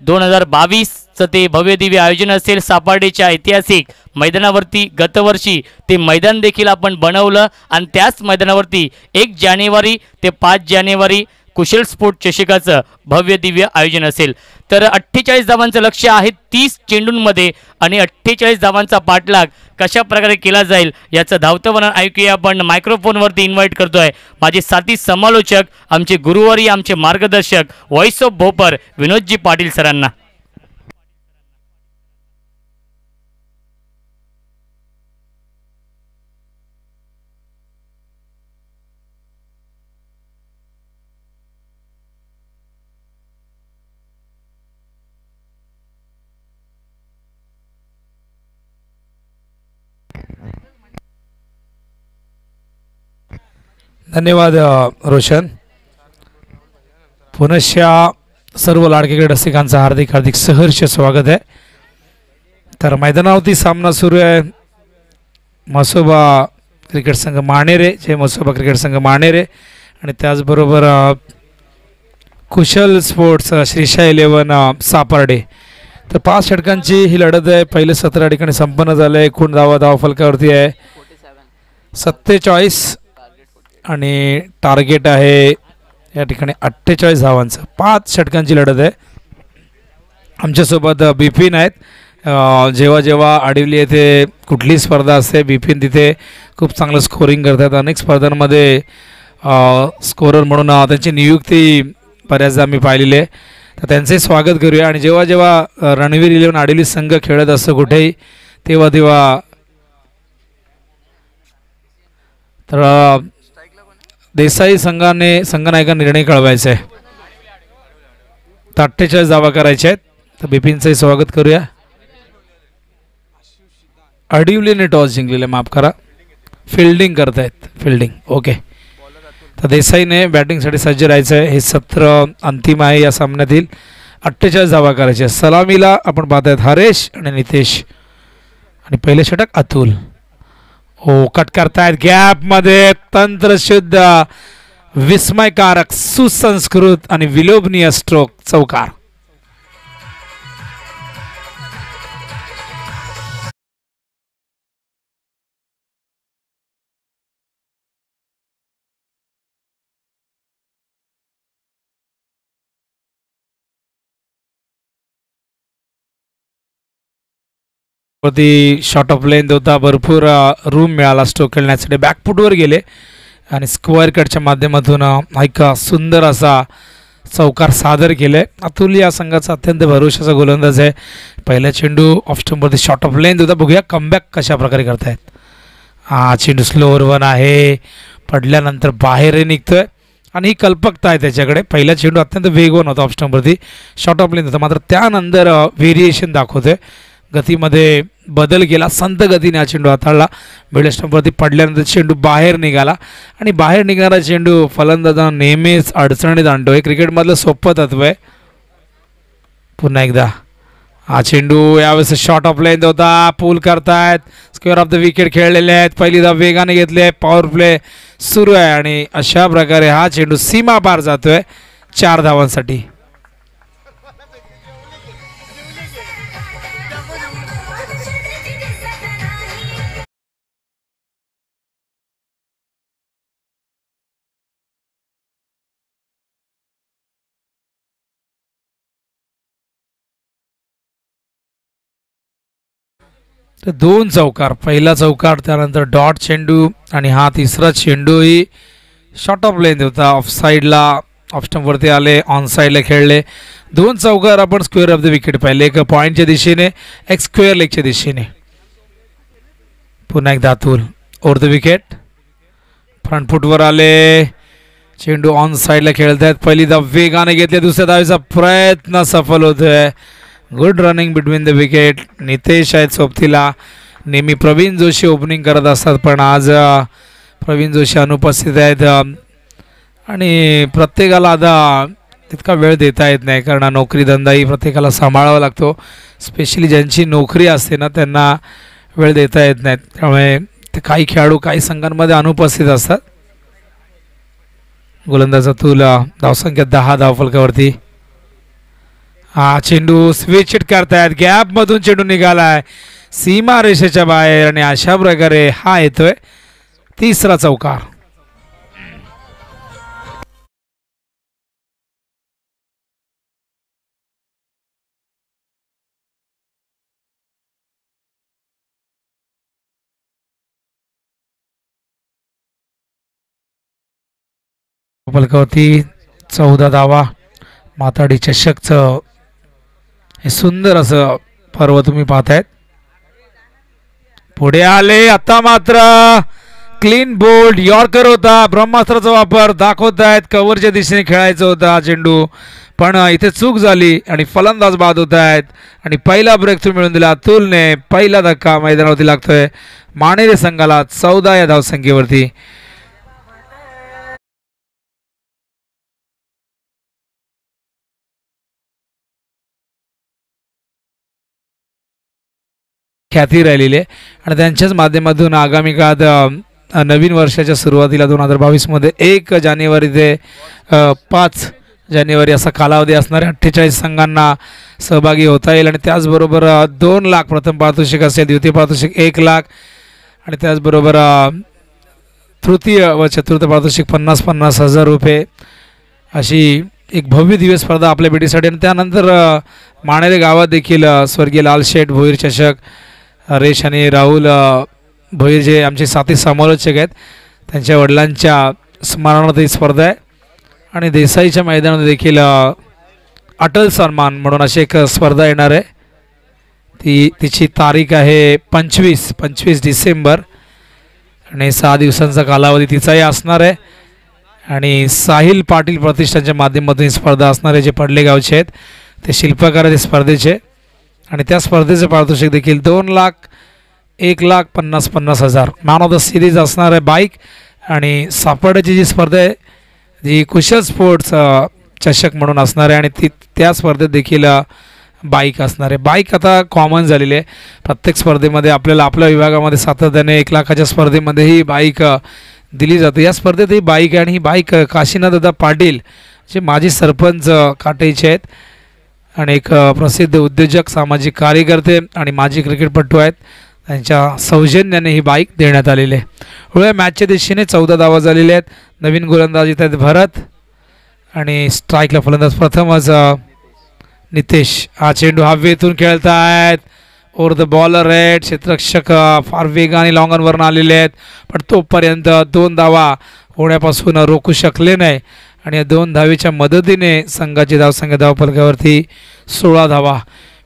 दोन हजार बावीस चं ते भव्य दिव्य आयोजन असेल सापार्डेच्या ऐतिहासिक मैदानावरती. गतवर्षी ते मैदान देखील आपण बनवलं आणि त्याच मैदानावरती एक जानेवारी ते पाच जानेवारी कुशल स्पोर्ट चषकाचं भव्य दिव्य आयोजन असेल. तर अठ्ठेचाळीस धावांचं लक्ष आहे तीस चेंडूंमध्ये आणि अठ्ठेचाळीस धावांचा पाठलाग कशा प्रकारे केला जाईल याचं धावतं वर्णन ऐकूया आपण. मायक्रोफोनवरती इन्व्हाइट आहे माझे साथी समालोचक आमचे गुरुवारी आमचे मार्गदर्शक व्हॉइस ऑफ भोपर विनोदजी पाटील सरांना. धन्यवाद रोशन. पुनश्या सर्व लाडकेकडे रसिकांचं हार्दिक हार्दिक सहर्ष स्वागत आहे. तर मैदानावरती सामना सुरू आहे. मसोबा क्रिकेट संघ माणेरे जे मसोबा क्रिकेट संघ माणेरे आणि त्याचबरोबर कुशल स्पोर्ट्स श्रीशा इलेवन सापर्डे. तर पाच षटकांची ही लढत आहे. पहिले सतरा ठिकाणी संपन्न झालं आहे एकूण धावा धाव फलकावरती आहे. सत्तेचाळीस आणि टार्गेट आहे या ठिकाणी अठ्ठेचाळीस धावांचं. पाच षटकांची लढत आहे. आमच्यासोबत बिपिन आहेत. जेव्हा जेव्हा आडिवली येथे कुठली स्पर्धा असते बिपिन तिथे खूप चांगलं स्कोरिंग करतात. अनेक स्पर्धांमध्ये स्कोरर म्हणून त्यांची नियुक्ती बऱ्याचदा आम्ही पाहिलेली आहे. तर त्यांचंही स्वागत करूया. आणि जेव्हा जेव्हा रणवीर इलेवन आडिवली संघ खेळत असतो कुठेही तेव्हा तेव्हा तर देसाई संघाने संघनायका निर्णय कळवायचा आहे. तर अठ्ठेचाळीस दावा करायच्या आहेत. तर बिपिनचंही स्वागत करूया. अडिवलीने टॉस जिंकलेले माफ करा. फिल्डिंग करतायत. फिल्डिंग ओके तर देसाईने बॅटिंगसाठी सज्ज राहायचं आहे हे सत्र अंतिम आहे या सामन्यातील. अठ्ठेचाळीस धावा करायच्या सलामीला आपण पाहतायत हरेश आणि नितेश. आणि पहिले षटक अतुल. हो कट करतायत. गॅपमध्ये तंत्रशुद्ध विस्मयकारक सुसंस्कृत आणि विलोभनीय स्ट्रोक चौकार. वरती शॉर्ट ऑफ लेंथ होता. भरपूर रूम मिळाला स्ट्रोक खेळण्यासाठी. बॅकफुटवर गेले. आणि स्क्वेअर कटच्या माध्यमातून एक सुंदर असा चौकार सादर केले. अतुल या संघाचा अत्यंत भरोशाचा गोलंदाज आहे. पहिला चेंडू ऑफ स्टंपवरती शॉर्ट ऑफ लेंथ होता. बघूया कमबॅक कशा प्रकारे करतायत. हा चेंडू स्लोअर वन आहे. पडल्यानंतर बाहेरही निघतोय. आणि ही कल्पकता आहे त्याच्याकडे. पहिला चेंडू अत्यंत वेगवान होता ऑफ स्टंपवरती शॉर्ट ऑफ लेंथ होता. मात्र त्यानंतर व्हेरिएशन दाखवतोय. गतीमध्ये बदल केला. संत गतीने हा चेंडू हाताळला. मिडल स्टंपवरती पडल्यानंतर चेंडू बाहेर निघाला. आणि बाहेर निघणारा चेंडू फलंदाजांना नेहमीच अडचणीत आणतो हे क्रिकेटमधलं सोपं तत्व आहे. पुन्हा एकदा. हा चेंडू यावेळेस शॉर्ट ऑफ लेंथ होता. पूल करतायत. स्क्वेअर ऑफ द विकेट खेळलेले आहेत. पहिली धाव वेगाने घेतले पॉवर प्ले सुरू आहे. आणि अशा प्रकारे हा चेंडू सीमा पार जातोय. चार धावांसाठी. तर दोन चौकार. पहिला चौकार त्यानंतर डॉट चेंडू आणि हा तिसरा चेंडूही शॉर्ट ऑफ लेंथ होता. ऑफ साईडला ऑफ स्टंपवरती आले ऑन साईडला खेळले. दोन चौकार आपण स्क्वेअर ऑफ द विकेट पाहिले. एक पॉईंटच्या दिशेने एक स्क्वेअर लेगच्या दिशेने. पुन्हा एकदा Atul. Over the wicket front फुटवर आले. चेंडू ऑन साईडला खेळत आहेत पहिली धाव वेगाने घेतली. दुसऱ्या धावेचा प्रयत्न सफल होतोय. Good running between the wicket Nitesh आहेत सोबतीला. नेहमी प्रवीण जोशी ओपनिंग करत असतात पण आज प्रवीण जोशी अनुपस्थित आहेत. आणि प्रत्येकाला आता तितका वेळ देता येत नाही कारण नोकरी धंदाही प्रत्येकाला सांभाळावा लागतो. स्पेशली ज्यांची नोकरी असते ना त्यांना वेळ देता येत नाहीत त्यामुळे ते काही खेळाडू काही संघांमध्ये अनुपस्थित असतात. गोलंदाज अतुल धावसंख्या दहा धावफलकावरती. हा चेंडू स्विचिट करतायत. गॅप मधून चेंडू निघालाय. सीमा रेषेच्या बाहेर आणि अशा प्रकारे हा येतोय तिसरा चौकार. फलकावरती चौदा धावा. माताडी चषकचं हे सुंदर असं पर्व तुम्ही पाहतायत. पुढे आले आता मात्र. क्लीन बोल्ड यॉर्कर होता. ब्रह्मास्त्राचा वापर दाखवत आहेत कव्हरच्या दिशेने खेळायचा होता चेंडू पण इथे चूक झाली आणि फलंदाज बाद होत आहेत आणि पहिला ब्रेक थ्रू मिळून दिला. अतुलने पहिला धक्का मैदानावरती लागतोय. मानेरे संघाला चौदा या धावसंख्येवरती. ख्याती राहिलेली आहे. आणि त्यांच्याच माध्यमातून आगामी काळात नवीन वर्षाच्या सुरुवातीला दोन हजार बावीसमध्ये एक जानेवारी ते पाच जानेवारी असा कालावधी असणाऱ्या अठ्ठेचाळीस संघांना सहभागी होता येईल. आणि त्याचबरोबर दोन लाख प्रथम पारितोषिक असेल द्वितीय पारितोषिक एक लाख. आणि त्याचबरोबर तृतीय व चतुर्थ पारितोषिक पन्नास पन्नास हजार रुपये अशी एक भव्य दिव्य स्पर्धा आपल्या भेटीसाठी. आणि त्यानंतर माणेरे गावात देखील स्वर्गीय स्वर्गीय लालशेठ भोईर चषक हरेश आणि राहुल भोईर जे आमचे साथी समालोचक आहेत त्यांच्या वडिलांच्या स्मरणार्थ ही स्पर्धा आहे. आणि देसाईच्या मैदानात देखील अटल सन्मान म्हणून अशी एक स्पर्धा येणार आहे. ती तिची तारीख आहे पंचवीस पंचवीस डिसेंबर. आणि सहा दिवसांचा कालावधी तिचाही असणार आहे. आणि साहिल पाटील प्रतिष्ठानच्या माध्यमातून ही स्पर्धा असणार आहे जे पडले गावचे आहेत. ते शिल्पकार आहेत स्पर्धेचे. आणि त्या स्पर्धेचे पारितोषिक देखील दोन लाख एक लाख पन्नास पन्नास हजार. मॅन ऑफ द सिरीज असणार आहे बाईक आणि सापडची जी स्पर्धा आहे जी कुशल स्पोर्ट्स चषक म्हणून असणार आहे आणि ती त्या स्पर्धेत देखील बाईक असणार आहे. बाईक आता कॉमन झालेली आहे. प्रत्येक स्पर्धेमध्ये आपल्याला आपल्या विभागामध्ये सातत्याने एक लाखाच्या स्पर्धेमध्येही बाईक दिली जाते. या स्पर्धेत ही बाईक आहे आणि ही बाईक काशीनाथ दादा पाटील जे माजी सरपंच काटेचे आहेत आणि एक प्रसिद्ध उद्योजक सामाजिक कार्यकर्ते आणि माजी क्रिकेटपटू आहेत. त्यांच्या सौजन्याने ही बाईक देण्यात आलेली आहे. होळ्या मॅचच्या दिशेने चौदा धावा झालेल्या आहेत. नवीन गोलंदाज इथे आहेत भरत आणि स्ट्राईकला फलंदाज प्रथमच नितेश हा चेंडू हवेतून खेळत आहेत ओर द बॉलर रेड क्षेत्रक्षक फार वेगाने लॉंगनवरून आलेले आहेत. पण तोपर्यंत दोन धावा होण्यापासून रोखू शकले नाही. आणि या दोन धावेच्या मदतीने संघाची धावसंख्या धावपलकावरती सोळा धावा.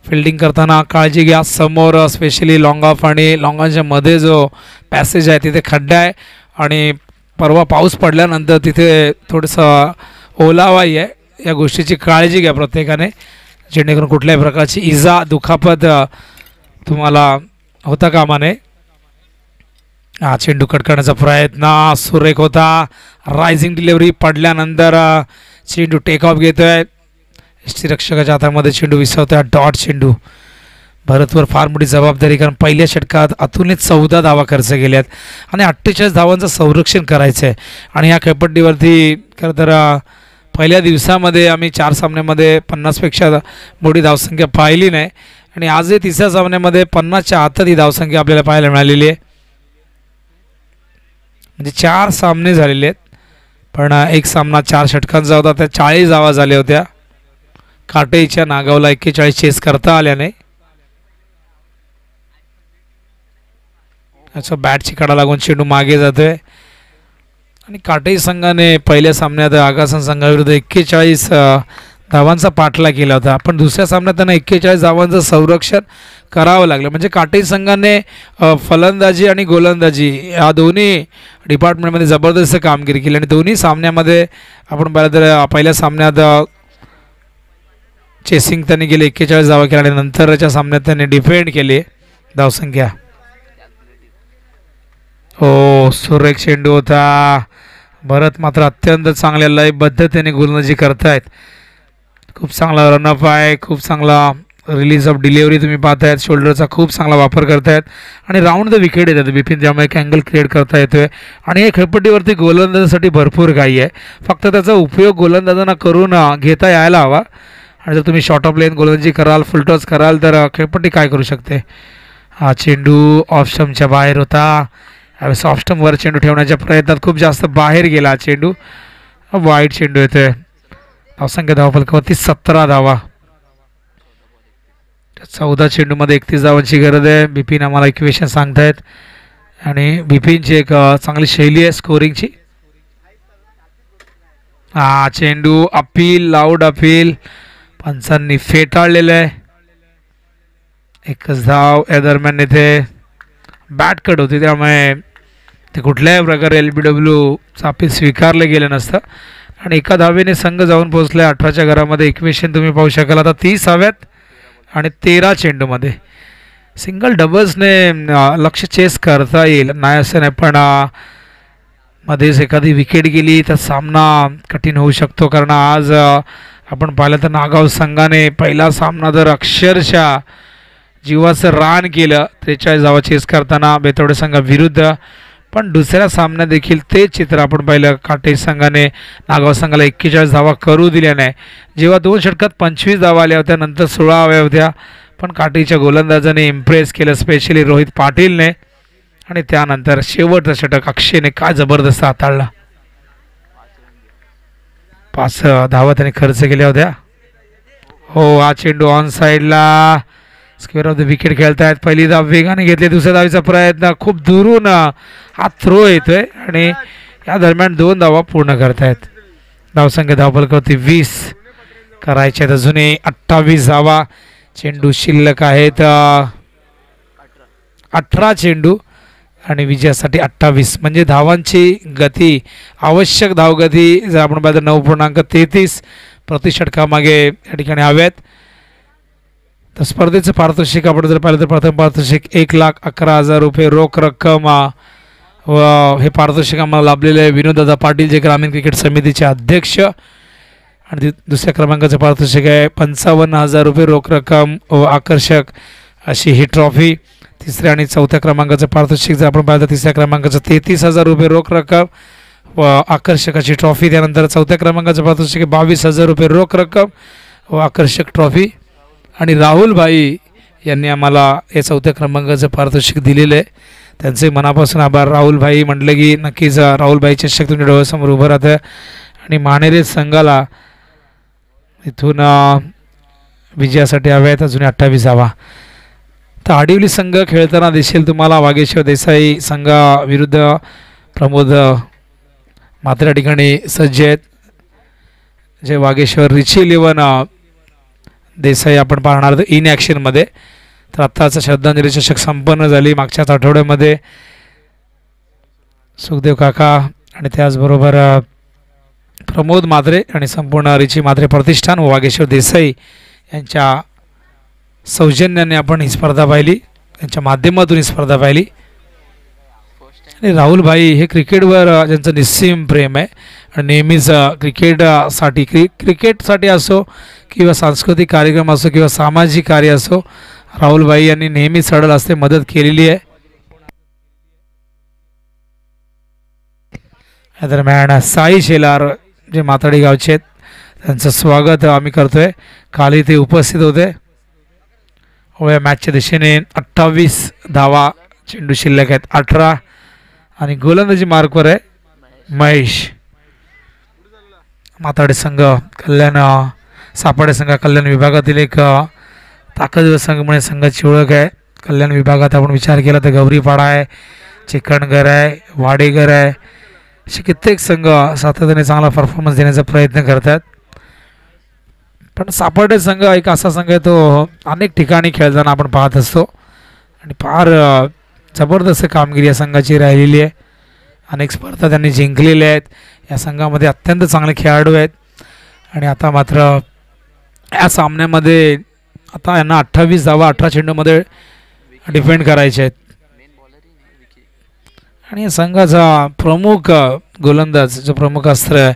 फिल्डिंग करताना काळजी घ्या. समोर स्पेशली लॉंग ऑफ आणि लॉंगांच्या मध्ये जो पॅसेज आहे तिथे खड्डा आहे. आणि परवा पाऊस पडल्यानंतर तिथे थोडंसं ओलावाही आहे. या गोष्टीची काळजी घ्या प्रत्येकाने. जेणेकरून कुठल्याही प्रकारची इजा दुखापत तुम्हाला होता कामा नये. हा चेंडू कटकरण्याचा प्रयत्न. सुरेख होता. रायझिंग डिलेवरी पडल्यानंतर चेंडू टेक ऑफ घेतोय. रक्षकाच्या हातामध्ये चेंडू विसरतोय. डॉट चेंडू. भरतवर फार मोठी जबाबदारी कारण पहिल्या षटकात अतुलने चौदा धावा खर्च केल्यात. आणि अठ्ठेचाळीस धावांचं संरक्षण करायचं आहे आणि या खेळपट्टीवरती खरं तर पहिल्या दिवसामध्ये आम्ही चार सामन्यामध्ये पन्नासपेक्षा मोठी धावसंख्या पाहिली नाही. आणि आजही तिसऱ्या सामन्यामध्ये पन्नासच्या आतच ही धावसंख्या आपल्याला पाहायला मिळालेली आहे. म्हणजे चार सामने झालेले आहेत. पण एक सामना चार षटकांचा होता. त्या चाळीस धावा झाल्या होत्या. काटेच्या नागावला एक्केचाळीस चेस करता आल्या नाही. अच्छा बॅटची कडा लागून चेंडू मागे जातोय. आणि काटेई संघाने पहिल्या सामन्यात आगासन संघाविरुद्ध एक्केचाळीस धावांचा पाठला केला होता. पण दुसऱ्या सामन्यात त्यांना एक्केचाळीस धावांचं संरक्षण करावं लागलं. म्हणजे काटेई संघाने फलंदाजी आणि गोलंदाजी या दोन्ही डिपार्टमेंटमध्ये जबरदस्त कामगिरी केली आणि दोन्ही सामन्यामध्ये आपण पाहिलं तर पहिल्या सामन्यात चेसिंग त्यांनी गेले एक्केचाळीस धावा केल्या आणि नंतरच्या सामन्यात त्यांनी डिफेंड केले. धावसंख्या. हो सुरेख चेंडू होता. भरत मात्र अत्यंत चांगल्या लयबद्धतेने गोलंदाजी करतायत. खूप चांगला रनअप आहे. खूप चांगला रिलीज ऑफ डिलिव्हरी तुम्ही पाहतायत. शोल्डरचा खूप चांगला वापर करतायत. आणि राऊंड द विकेट येतात बिपिन त्यामुळे एक अँगल क्रिएट करता येतोय. आणि या खेळपट्टीवरती गोलंदाजासाठी भरपूर काही आहे. फक्त त्याचा उपयोग गोलंदाजांना करून घेता यायला हवा. आणि जर तुम्ही शॉर्ट ऑफ लेन गोलंदाजी कराल फुलटॉस कराल तर खेळपट्टी काय करू शकते? हा चेंडू ऑफस्टमच्या बाहेर होता. यावेळेस ऑफ चेंडू ठेवण्याच्या प्रयत्नात खूप जास्त बाहेर गेला चेंडू. वाईट चेंडू येतोय. धावसंख्या धावफलकावरती सतरा धावा. चौदा चेंडूमध्ये एकतीस धावांची गरज आहे. बिपिन आम्हाला इक्वेशन सांगतायत. आणि बिपिनची एक चांगली शैली आहे स्कोरिंगची हा चेंडू अपील लाऊड अपील. पंचांनी फेटाळलेलं आहे. एकच धाव या दरम्यान इथे. बॅट कट होती त्यामुळे ते कुठल्याही प्रकारे एल बी डब्ल्यू अपील स्वीकारलं गेलं नसतं. आणि एका धावेने संघ जाऊन पोहोचले अठराच्या घरामध्ये इक्वेशन तुम्ही पाहू शकाल. आता तीस हव्यात आणि तेरा चेंडूमध्ये. सिंगल डबल्सने लक्ष चेस करता येईल. नाही असं नाही पण मध्येच एखादी विकेट गेली तर सामना कठीण होऊ शकतो. कारण आज आपण पाहिलं तर नागाव संघाने पहिला सामना जर अक्षरशः जीवाचं रान केलं त्रेचाळीस धावा चेस करताना बेतवडे संघाविरुद्ध पण दुसऱ्या सामन्यात देखील तेच चित्र आपण पाहिलं. काटे संघाने नागाव संघाला एक्केचाळीस धावा करू दिल्या नाही. जेव्हा दोन षटकात पंचवीस धावा आल्या होत्या नंतर सोळा हव्या होत्या. पण काटेच्या गोलंदाजाने इम्प्रेस केलं स्पेशली रोहित पाटीलने. आणि त्यानंतर शेवटचा षटक अक्षयने काय जबरदस्त हाताळला. पाच धावा त्याने खर्च केल्या होत्या. हो हा चेंडू ऑन साईडला स्क्वेअर ऑफ द विकेट खेळतायत. पहिली धाव वेगाने घेतली. दुसऱ्या धावीचा प्रयत्न खूप दुरून हा थ्रो येतोय आणि या दरम्यान दोन धावा पूर्ण करतायत. धावसंख्या धावपलकावरती वीस. करायच्या आहेत अजूनही अठ्ठावीस धावा. चेंडू शिल्लक आहेत अठरा चेंडू आणि विजयासाठी अठ्ठावीस. म्हणजे धावांची गती आवश्यक धावगती जर आपण पाहिलं नऊ पूर्णांक तेहतीस प्रतिषटकामागे या ठिकाणी हव्यात तर स्पर्धेचं पारितोषिक आपण जर पाहिलं तर प्रथम पारितोषिक एक लाख अकरा हजार रुपये रोख रक्कम व हे पारितोषिक आम्हाला लाभलेले आहे. विनोददादा पाटील जे ग्रामीण क्रिकेट समितीचे अध्यक्ष. आणि दुसऱ्या क्रमांकाचं पारितोषिक आहे पंचावन्न हजार रुपये रोख रक्कम व आकर्षक अशी ही ट्रॉफी. तिसऱ्या आणि चौथ्या क्रमांकाचं पारितोषिक जर आपण पाहिलं तर तिसऱ्या क्रमांकाचं तेहतीस हजार रुपये रोख रक्कम व आकर्षक अशी ट्रॉफी. त्यानंतर चौथ्या क्रमांकाचं पारितोषिक बावीस हजार रुपये रोख रक्कम व आकर्षक ट्रॉफी. आणि राहुल भाई यांनी आम्हाला या चौथ्या क्रमांकाचं पारितोषिक दिलेलं आहे. त्यांचे मनापासून आभार. राहुल भाई म्हटलं की नक्कीच अं, राहुल भाईच्या तुमच्या डोळ्यासमोर उभं राहतं. आणि मानेरे संघाला इथून विजयासाठी हव्या आहेत अजून अठ्ठावीस धावा तर आडिवली संघ खेळताना दिसेल तुम्हाला. वागेश्वर देसाई संघाविरुद्ध प्रमोद मात्र ठिकाणी सज्ज आहेत. जे वागेश्वर रिची इलेवन देसाई आपण पाहणार आहोत. इन ॲक्शनमध्ये तर आत्ताचं श्रद्धांजली चषक संपन्न झाली मागच्याच आठवड्यामध्ये. सुखदेव काका आणि त्याचबरोबर प्रमोद माद्रे आणि संपूर्ण रिची मात्रे प्रतिष्ठान व वागेश्वर देसाई यांच्या सौजन्याने आपण ही स्पर्धा पाहिली. त्यांच्या माध्यमातून ही स्पर्धा पाहिली. आणि राहुल भाई हे क्रिकेटवर ज्यांचं निस्सीम प्रेम आहे आणि नेहमीच क्रिकेटसाठी क्रि क्रिकेटसाठी असो किंवा सांस्कृतिक कार्यक्रम असो किंवा सामाजिक कार्य असो राहुल भाई यांनी नेहमी सडल असते मदत केलेली आहे. या दरम्यान साई शेलार जे माताडी गावचे आहेत त्यांचं स्वागत आम्ही करतोय. कालही ते उपस्थित होते. व या मॅचच्या दिशेने अठ्ठावीस धावा चेंडू शिल्लक आहेत. अठरा आणि गोलंदाजी मार्कवर आहे महेश. माताडे संघ कल्याण सापाडे संघ कल्याण विभागातील एक ताकदवर संघ म्हणजे संघाची ओळख आहे. कल्याण विभागात आपण विचार केला तर गौरीपाडा आहे चिकणघर आहे वाडेघर आहे. असे कित्येक संघ सातत्याने चांगला परफॉर्मन्स देण्याचा प्रयत्न करतात. पण सापाडे संघ एक असा संघ आहे तो अनेक ठिकाणी खेळताना आपण पाहत असतो. आणि फार जबरदस्त कामगिरी या संघाची राहिलेली आहे. अनेक स्पर्धा त्यांनी जिंकलेल्या आहेत. या संघामध्ये अत्यंत चांगले खेळाडू आहेत. आणि आता मात्र या सामन्यामध्ये आता यांना अठ्ठावीस धावा अठरा चेंडूमध्ये डिफेंड करायचे आहेत. आणि या संघाचा प्रमुख गोलंदाज जो प्रमुख अस्त्र आहे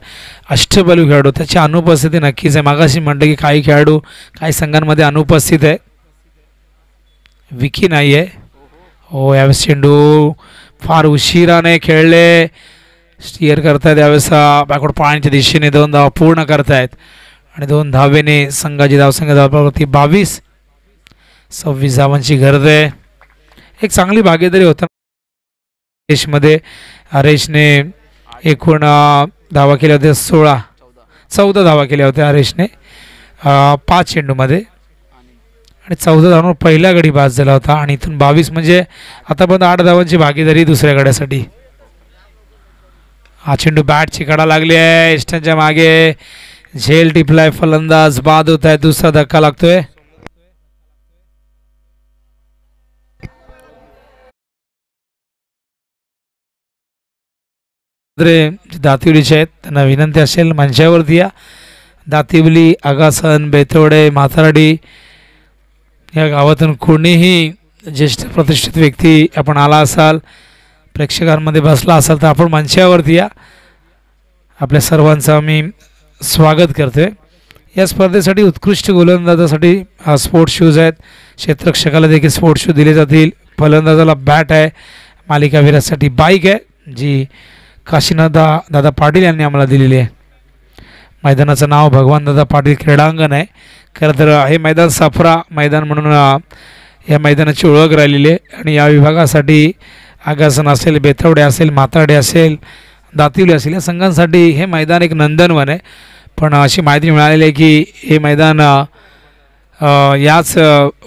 अष्टबलू खेळाडू त्याची अनुपस्थिती नक्कीच आहे. मागाशी म्हटलं की काही खेळाडू काही संघांमध्ये अनुपस्थित आहे. विकी नाही आहे हो यावेळेस चेंडू फार उशिराने खेळले. स्टिअर करतायत यावेळेस बॅकवर्ड पाण्याच्या दिशेने दोन धावा पूर्ण करतायत. आणि दोन धावेने संघाची धावसंख्या धावपळती बावीस. सव्वीस धावांची गरज आहे. एक चांगली भागीदारी होता. रेशमध्ये हरेशने एकूण धावा केल्या होत्या सोळा. चौदा धावा केल्या होत्या हरेशने पाच चेंडूमध्ये. आणि चौदा धावांवर पहिल्या गडी बाद झाला होता. आणि इथून बावीस म्हणजे आतापर्यंत आठ धावांची भागीदारी दुसऱ्या गड्यासाठी. हा चेंडू बॅट चिकाडा लागली आहे. इष्टांच्या मागे. झेल टिपलाय फलंदाज. बाद होत आहे. दुसरा धक्का लागतोय. दातिवलीचे आहेत त्यांना विनंती असेल मंचावरती या. दातिवली आगासन बेतवडे म्हातारडी या गावातून कोणीही ज्येष्ठ प्रतिष्ठित व्यक्ती आपण आला असाल प्रेक्षकांमध्ये बसला असाल तर आपण मंचावरती या. आपल्या सर्वांचं आम्ही स्वागत करतोय. या स्पर्धेसाठी उत्कृष्ट गोलंदाजासाठी हा स्पोर्ट्स शूज आहेत. क्षेत्ररक्षकाला देखील स्पोर्ट्स शूज दिले जातील. फलंदाजाला बॅट आहे. मालिकावीरासाठी बाईक आहे जी काशीनाथा दादा पाटील यांनी आम्हाला दिलेली आहे. मैदानाचं नाव भगवान दादा पाटील क्रीडांगण आहे. खरं तर हे मैदान सफरा मैदान म्हणून या मैदानाची ओळख राहिलेली आहे. आणि या विभागासाठी आगासन असेल बेथवडे असेल माताडे असेल दातिवली असेल या संघांसाठी हे मैदान एक नंदनवन आहे. पण अशी माहिती मिळालेली आहे की हे मैदान याच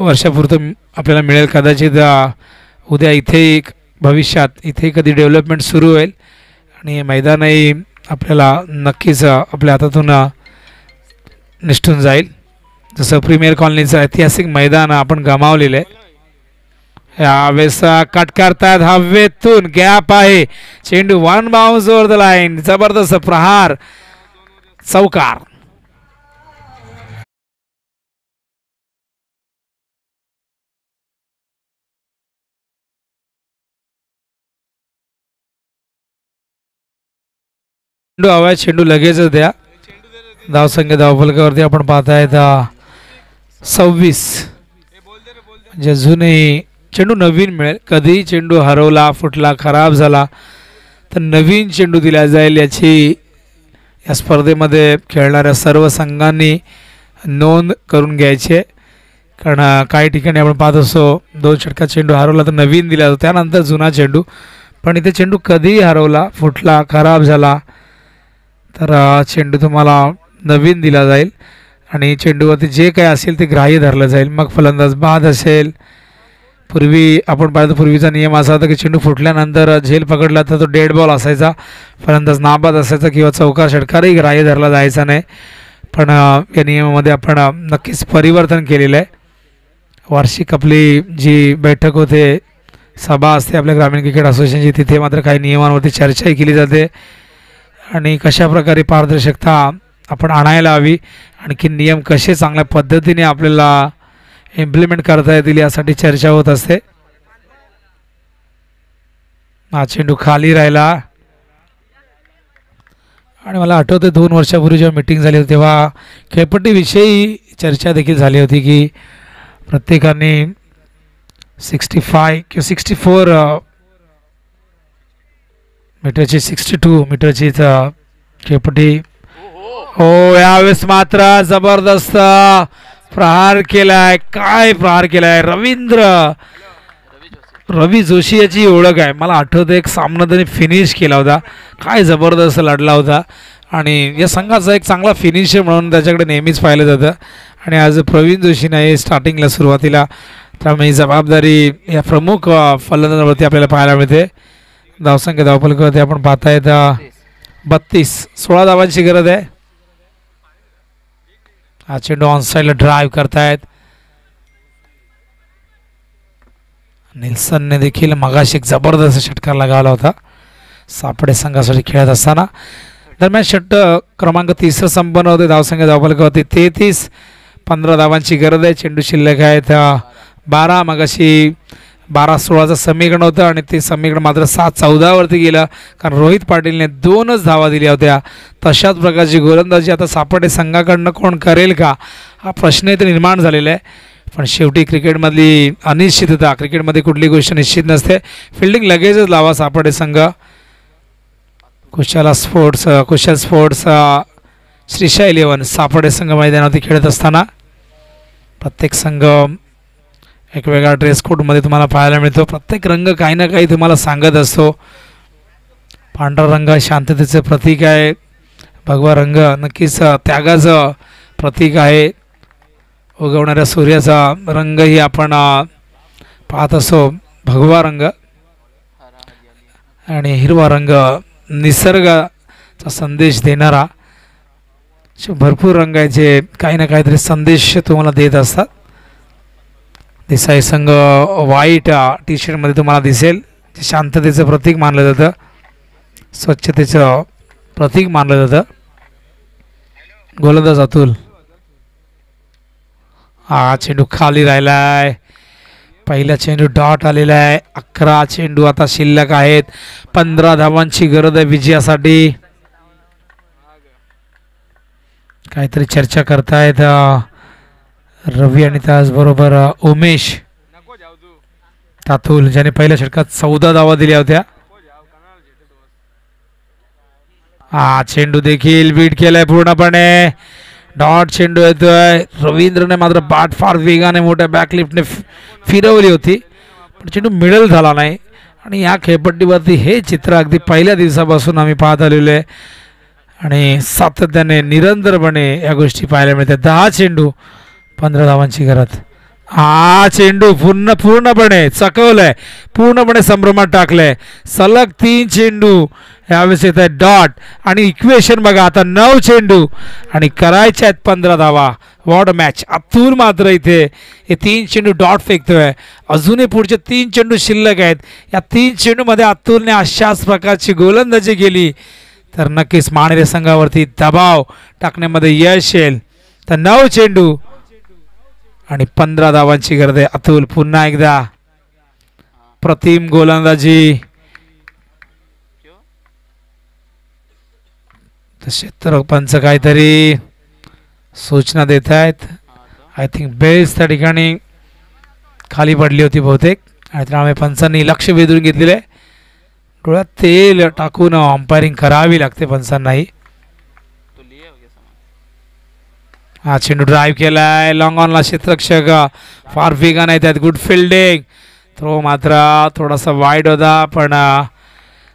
वर्षापुरतं आपल्याला मिळेल कदाचित उद्या इथे एक भविष्यात इथे कधी डेव्हलपमेंट सुरू होईल. आणि हे मैदानही आपल्याला नक्कीच आपल्या हातातून निष्ठून जाईल. जसं प्रीमियर कॉलनीचं ऐतिहासिक मैदान आपण गमावलेलं आहे. यावेळेस अ, कट करतात हवेतून. गॅप आहे. चेंडू one bounce over the line जबरदस्त प्रहार. चौकार. चेंडू हवाय चेंडू लगेचच द्या. धावसंख्या धावफलकावरती आपण पाहताय दहा सव्वीस. म्हणजे अजूनही चेंडू नवीन मिळेल कधीही चेंडू हरवला फुटला खराब झाला तर नवीन चेंडू दिला जाईल याची या स्पर्धेमध्ये खेळणाऱ्या सर्व संघांनी नोंद करून घ्यायची आहे. कारण काही ठिकाणी आपण पाहत असतो दोन षटका चेंडू हरवला तर नवीन दिला जातो त्यानंतर जुना चेंडू. पण इथे चेंडू कधीही हरवला फुटला खराब झाला तर चेंडू तुम्हाला नवीन दिला जाईल आणि चेंडूवरती जे काही असेल ते ग्राह्य धरलं जाईल. मग फलंदाज बाद असेल. पूर्वी आपण पाहिलं पूर्वीचा नियम असा होता की चेंडू फुटल्यानंतर झेल पकडला तर तो डेड बॉल असायचा. फलंदाज नाबाद असायचा किंवा चौकार षटकारही ग्राह्य धरला जायचा नाही. पण या नियमामध्ये आपण नक्कीच परिवर्तन केलेलं आहे. वार्षिक आपली जी बैठक होते सभा असते आपल्या ग्रामीण क्रिकेट असोसिएशनची तिथे मात्र काही नियमांवरती चर्चाही केली जाते. आणि कशा प्रकारे पारदर्शकता आपण आणायला हवी आणखी नियम कसे चांगल्या पद्धतीने आपल्याला इम्प्लिमेंट करता येतील यासाठी चर्चा होत असते. हा चेंडू खाली राहिला. आणि मला आठवतं दोन वर्षापूर्वी जेव्हा मिटिंग झाली होती तेव्हा खेळपट्टीविषयी चर्चा देखील झाली होती की प्रत्येकाने सिक्स्टी फाय किंवा सिक्स्टी फोर मीटरची सिक्स्टी टू मीटरची इथं हो यावेळेस मात्र जबरदस्त प्रहार केलाय. काय प्रहार केलाय? रवींद्र. रवी जोशी याची ओळख आहे. मला आठवतं एक सामना त्याने फिनिश केला होता. काय जबरदस्त लढला होता. आणि या संघाचा एक चांगला फिनिशर म्हणून त्याच्याकडे नेहमीच पाहिलं जातं. आणि आज प्रवीण जोशीनं हे स्टार्टिंगला सुरुवातीला त्यामुळे ही जबाबदारी या प्रमुख फलंदाजावरती आपल्याला पाहायला मिळते. धावसंख्या धावफलकावरती आपण पाहताय अ, बत्तीस. सोळा धावांची गरज आहे. हा चेंडू ऑन साईडला ड्राईव्ह करतायत. निल्सनने देखील मगाशी एक जबरदस्त षटकार लगावला होता. सापडे संघासाठी खेळत असताना. दरम्यान षट क्रमांक तिसरं संपन्न होते. धावसंख्या धावफलकावरती तेहतीस. पंधरा धावांची गरज आहे. चेंडू शिल्लक आहेत. बारा मगाशी बारा सोळाचं समीकरण होतं आणि ते समीकरण मात्र सात चौदावरती गेलं. कारण रोहित पाटीलने दोनच धावा दिल्या होत्या. तशाच प्रकारची गोलंदाजी आता सापडे संघाकडनं कोण करेल का? हा प्रश्न इथे निर्माण झालेला आहे. पण शेवटी क्रिकेटमधली अनिश्चितता क्रिकेटमध्ये कुठली गोष्ट निश्चित नसते. फिल्डिंग लगेचच लावा सापडे संघ. Kushala sports Kushal sports Shrisha eleven Sapade संघ मैदानावरती खेळत असताना प्रत्येक संघ एक वेगळा ड्रेस कोडमध्ये तुम्हाला पाहायला मिळतो. प्रत्येक रंग काही ना काही तुम्हाला सांगत असतो. पांढरा रंग शांततेचं प्रतीक आहे. भगवा रंग नक्कीच त्यागाचं प्रतीक आहे. उगवणाऱ्या सूर्याचा रंगही आपण पाहत असतो. भगवा रंग आणि हिरवा रंग निसर्गाचा संदेश देणारा. असे भरपूर रंग आहेत जे काही ना काहीतरी संदेश तुम्हाला देत असतात. देसाई संघ व्हाईट टी शर्टमध्ये तुम्हाला दिसेल. जे शांततेचं प्रतीक मानलं जातं. स्वच्छतेचं प्रतीक मानलं जातं. गोलंदाज अतुल. हा चेंडू खाली राहिलाय. पहिला चेंडू डॉट आलेला आहे. अकरा चेंडू आता शिल्लक आहेत. पंधरा धावांची गरज आहे विजयासाठी. काहीतरी चर्चा करतायत. रवी आणि त्याचबरोबर उमेश. तातुल ज्याने पहिल्या षटकात चौदा धावा दिल्या होत्या. हा चेंडू देखील बीट केलाय पूर्णपणे. डॉट चेंडू येतोय. रवींद्रने मात्र बाट फार वेगाने मोठ्या बॅकलिफ्टने फिरवली होती. पण चेंडू मिडल झाला नाही. आणि या खेळपट्टीवरती हे चित्र अगदी पहिल्या दिवसापासून आम्ही पाहत आलेलो आहे. आणि सातत्याने निरंतरपणे या गोष्टी पाहायला मिळतात. दहा चेंडू पंधरा धावांची गरज. हा चेंडू पूर्ण पूर्णपणे चकवलंय. पूर्णपणे संभ्रमात टाकलंय. सलग तीन चेंडू यावेळेस येत आहे डॉट आणि इक्वेशन बघा आता नऊ चेंडू. आणि करायचे आहेत पंधरा धावा. वॉर्ड मॅच अतुल मात्र इथे हे तीन चेंडू डॉट फेकतोय. अजूनही पुढचे तीन चेंडू शिल्लक आहेत. या तीन चेंडूमध्ये अतुलने अशाच प्रकारची गोलंदाजी केली. तर नक्कीच माणरे संघावरती दबाव टाकण्यामध्ये यश येईल. तर नऊ चेंडू आणि पंधरा धावांची गरज आहे. अतुल पुन्हा एकदा. प्रतिम गोलंदाजी. तसे पंच काहीतरी सूचना देत आहेत. आय थिंक बेस त्या ठिकाणी खाली पडली होती बहुतेक. आणि त्यामुळे पंचांनी लक्ष वेधून घेतलेलं आहे. डोळ्यात तेल टाकून अंपायरिंग करावी लागते पंचांनाही. हा चेंडू ड्राईव्ह केलाय. लॉंग ऑनला क्षेत्रक्षक फार वेगाने आहेत गुड फिल्डिंग थ्रो मात्र थोडासा वाईट होता पण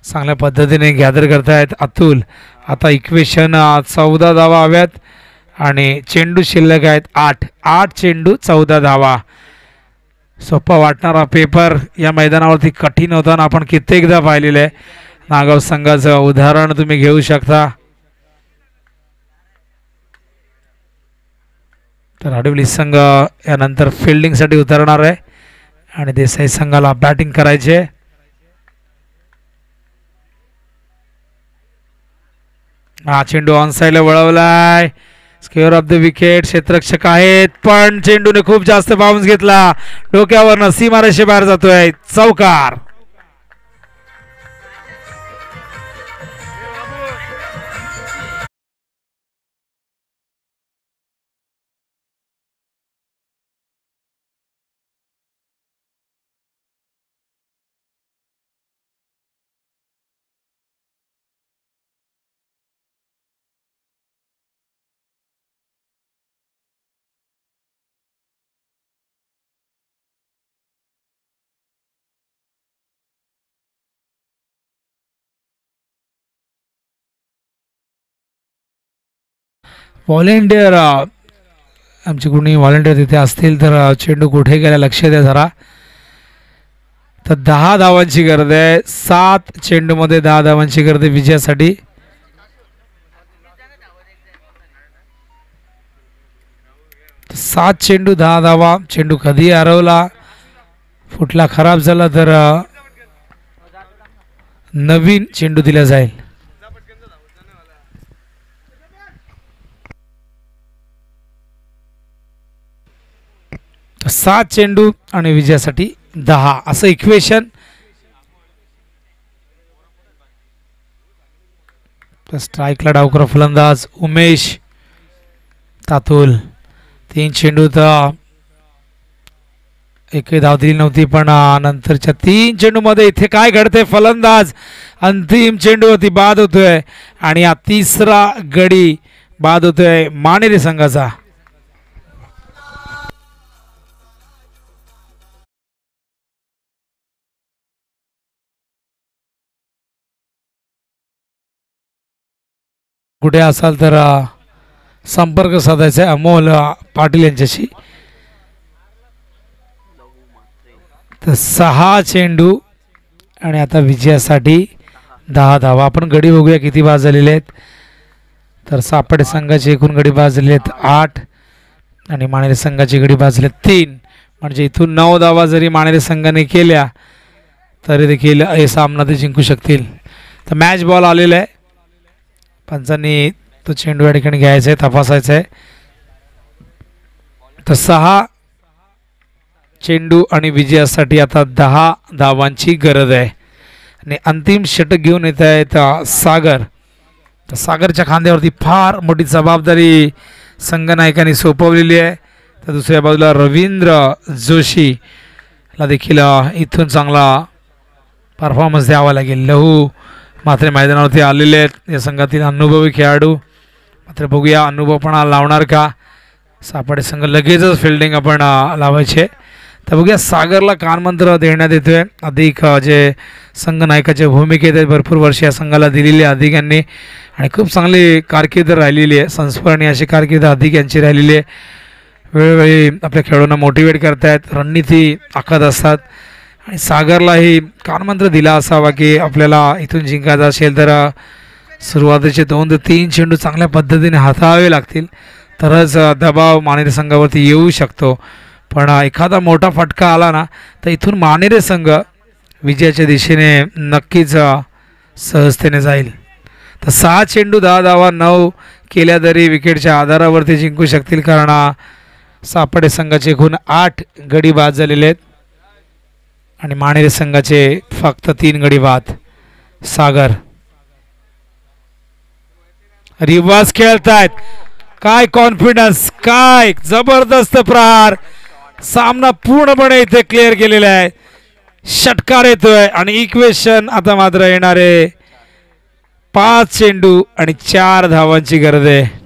चांगल्या पद्धतीने गॅदर करतायत अतुल. आता इक्वेशन चौदा धावा हव्यात आणि चेंडू शिल्लक आहेत आठ. आठ चेंडू चौदा धावा. सोपा वाटणारा पेपर या मैदानावरती कठीण होता ना आपण कित्येकदा पाहिलेलं आहे. नागाव संघाचं उदाहरण तुम्ही घेऊ शकता. तर आडिवली संघ यानंतर फिल्डिंगसाठी उतरणार आहे. आणि देसाई संघाला बॅटिंग करायचे. आहे. हा चेंडू ऑन साईडला वळवलाय. स्केअर ऑफ द विकेट क्षेत्ररक्षक आहेत पण चेंडूने खूप जास्त बाउन्स घेतला. डोक्यावरनं सीमारेषे बाहेर जातोय. चौकार. व्हॉलेंटियर uh, आमचे कोणी व्हॉलेंटियर तिथे असतील तर uh, चेंडू कुठे गेला लक्ष द्या जरा. तर दहा धावांची गरज आहे. सात चेंडूमध्ये दहा धावांची गरज आहे विजयासाठी. सात चेंडू दहा धावा. चेंडू कधी हरवला? फुटला खराब झाला तर uh, नवीन चेंडू दिला जाईल. सात चेंडू आणि विजयासाठी दहा. असं इक्वेशन तर स्ट्राईकला डावकर फलंदाज. उमेश तातुल. तीन चेंडू तर एकही धाव दिली नव्हती पण नंतरच्या तीन चेंडूमध्ये इथे काय घडते फलंदाज अंतिम चेंडूवरती बाद होतोय. आणि हा तिसरा गडी बाद होतोय मानेरी संघाचा. कुठे असाल तर संपर्क साधायचा आहे अमोल पाटील यांच्याशी. तर सहा चेंडू आणि आता विजयासाठी दहा धावा. आपण गडी बघूया किती बाद झालेले आहेत. तर सापडे संघाची एकूण गडी बाद झालेले आहेत आठ आणि माणेरे संघाची गडी बाद आहेत तीन. म्हणजे इथून नऊ धावा जरी माणेरे संघाने केल्या तरी देखील हे सामना ते जिंकू शकतील. तर मॅच बॉल आलेला आहे. पंचांनी तो चेंडू या ठिकाणी घ्यायचा आहे तपासायचा आहे. तर सहा चेंडू आणि विजयासाठी आता दहा धावांची गरज आहे. आणि अंतिम षटक घेऊन येत आहेत सागर. तर सागरच्या खांद्यावरती फार मोठी जबाबदारी संघनायकांनी सोपवलेली आहे. तर दुसऱ्या बाजूला रवींद्र जोशीला देखील इथून चांगला परफॉर्मन्स द्यावा लागेल. लहू मात्र मैदानावरती आलेले आहेत. या संघातील अनुभवी खेळाडू. मात्र बघूया अनुभवपणा लावणार का? सापडे संघ लगेचच फिल्डिंग आपण लावायचे. तर बघूया सागरला कानमंत्र देण्यात येतोय. अधिक जे संघ नायकाच्या भूमिकेत आहेत भरपूर वर्ष या संघाला दिलेली आहे अधिक यांनी. आणि खूप चांगली कारकीर्द राहिलेली आहे. संस्मरणीय अशी कारकीर्द अधिक यांची राहिलेली आहे. वेळोवेळी आपल्या खेळाडूंना मोटिवेट करतायत. रणनीती आखत असतात. आणि सागरलाही कानमंत्र दिला असावा की आपल्याला इथून जिंकायचं असेल तर सुरुवातीचे दोन ते तीन चेंडू चांगल्या पद्धतीने हाताळावे लागतील. तरच दबाव मानेरे संघावरती येऊ शकतो. पण एखादा मोठा फटका आला ना तर इथून मानेरे संघ विजयाच्या दिशेने नक्कीच सहजतेने जाईल. तर सहा चेंडू दहा धावा नऊ केल्या तरी विकेटच्या आधारावरती जिंकू शकतील कारण सापडे संघाचे एकूण आठ गडी बाद झालेले आहेत. आणि मानेरे संघाचे फक्त तीन गडी बाद. सागर. रिवाज खेळतायत. काय कॉन्फिडन्स काय जबरदस्त प्रहार. सामना पूर्णपणे इथे क्लिअर केलेला आहे. षटकार येतोय आणि इक्वेशन आता मात्र येणारे पाच चेंडू आणि चार धावांची गरज आहे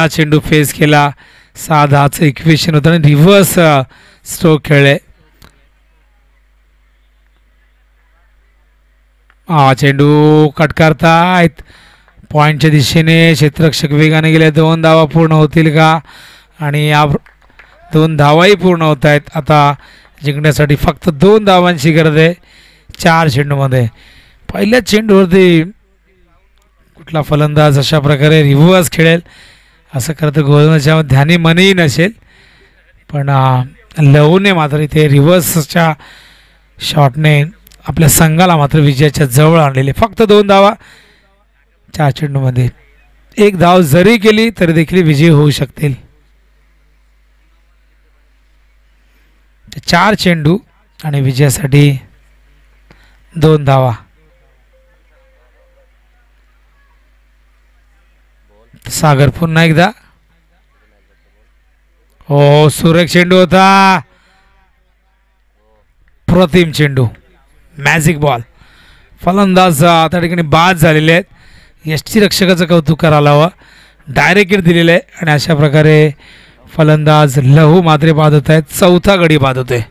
हा चेंडू फेस केला सहा दहाचं इक्वेशन होतं आणि रिव्हर्स स्ट्रोक खेळले हा चेंडू कट करतायत पॉईंटच्या दिशेने क्षेत्ररक्षक वेगाने गेले दोन धावा पूर्ण होतील का आणि या दोन धावाही पूर्ण होत आहेत आता जिंकण्यासाठी फक्त दोन धावांची गरज आहे चार चेंडूमध्ये पहिल्या चेंडूवरती कुठला फलंदाज अशा प्रकारे रिव्हर्स खेळेल असं खरं तर गोलंदाजावर ध्यानी मनही नसेल. पण अं, लवने मात्र इथे रिव्हर्सच्या शॉटने आपल्या संघाला मात्र विजयाच्या जवळ आणलेले. फक्त दोन धावा चार चेंडूमध्ये एक धाव जरी केली तरी देखील विजयी होऊ शकतील. चार चेंडू आणि विजयासाठी दोन धावा. सागर पुन्हा एकदा. हो सुरेख चेंडू होता. प्रतिम चेंडू. मॅजिक बॉल फलंदाज त्या ठिकाणी बाद झालेले आहेत. यष्टी रक्षकाचं कौतुक करायला हवं. डायरेक्ट दिलेलं आहे. आणि अशा प्रकारे फलंदाज लहू मात्रे बाद होत आहेत. चौथा गडी बाद होते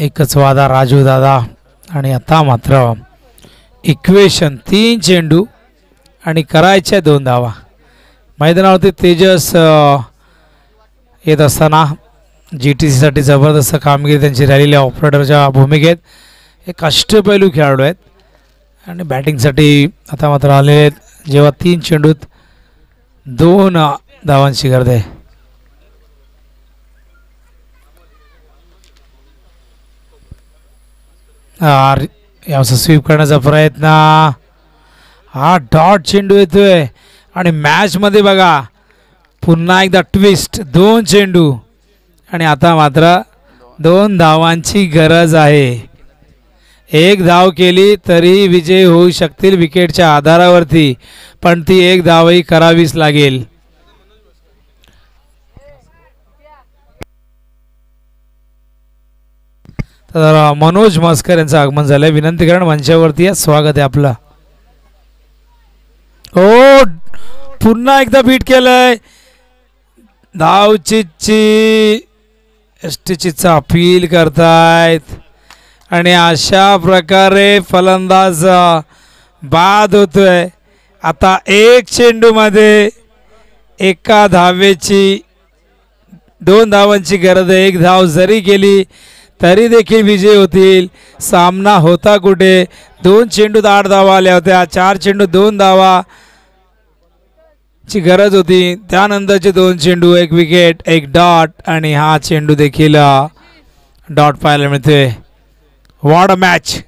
एकच वादा राजू दादा. आणि आता मात्र इक्वेशन तीन चेंडू आणि करायच्या दोन धावा. मैदानावरती तेजस येत असताना जी टी सीसाठी जबरदस्त कामगिरी त्यांची राहिलेली आहे. ऑपरेटरच्या भूमिकेत हे कष्टपैलू खेळाडू आहेत. आणि बॅटिंगसाठी आता मात्र आलेले आहेत. जेव्हा तीन चेंडूत दोन धावांची गरज आहे. हा, रि- स्वीप करण्याचा प्रयत्न. हा डॉट चेंडू येतोय. आणि मॅचमध्ये बघा पुन्हा एकदा ट्विस्ट दोन चेंडू. आणि आता मात्र दोन धावांची गरज आहे. एक धाव केली तरी विजय होऊ शकतील विकेटच्या आधारावरती पण ती एक धावही करावीच लागेल. तर मनोज मस्कर यांचं आगमन झालंय. विनंती करण मंचावरती स्वागत आहे आपलं. हो पुन्हा एकदा बीट केलंय. धाव एस टीचीचा अपील करतायत. आणि अशा प्रकारे फलंदाज बाद होतोय. आता एक चेंडूमध्ये एका धावेची दोन धावांची गरज आहे. एक धाव जरी केली तरी देखील विजय होतील. सामना होता कुठे? दोन चेंडूत आठ धावा आल्या होत्या. चार चेंडू दोन धावा ची गरज होती. त्यानंतरचे दोन चेंडू एक विकेट एक डॉट आणि हा चेंडू देखील डॉट पाहायला मिळते वॉड मॅच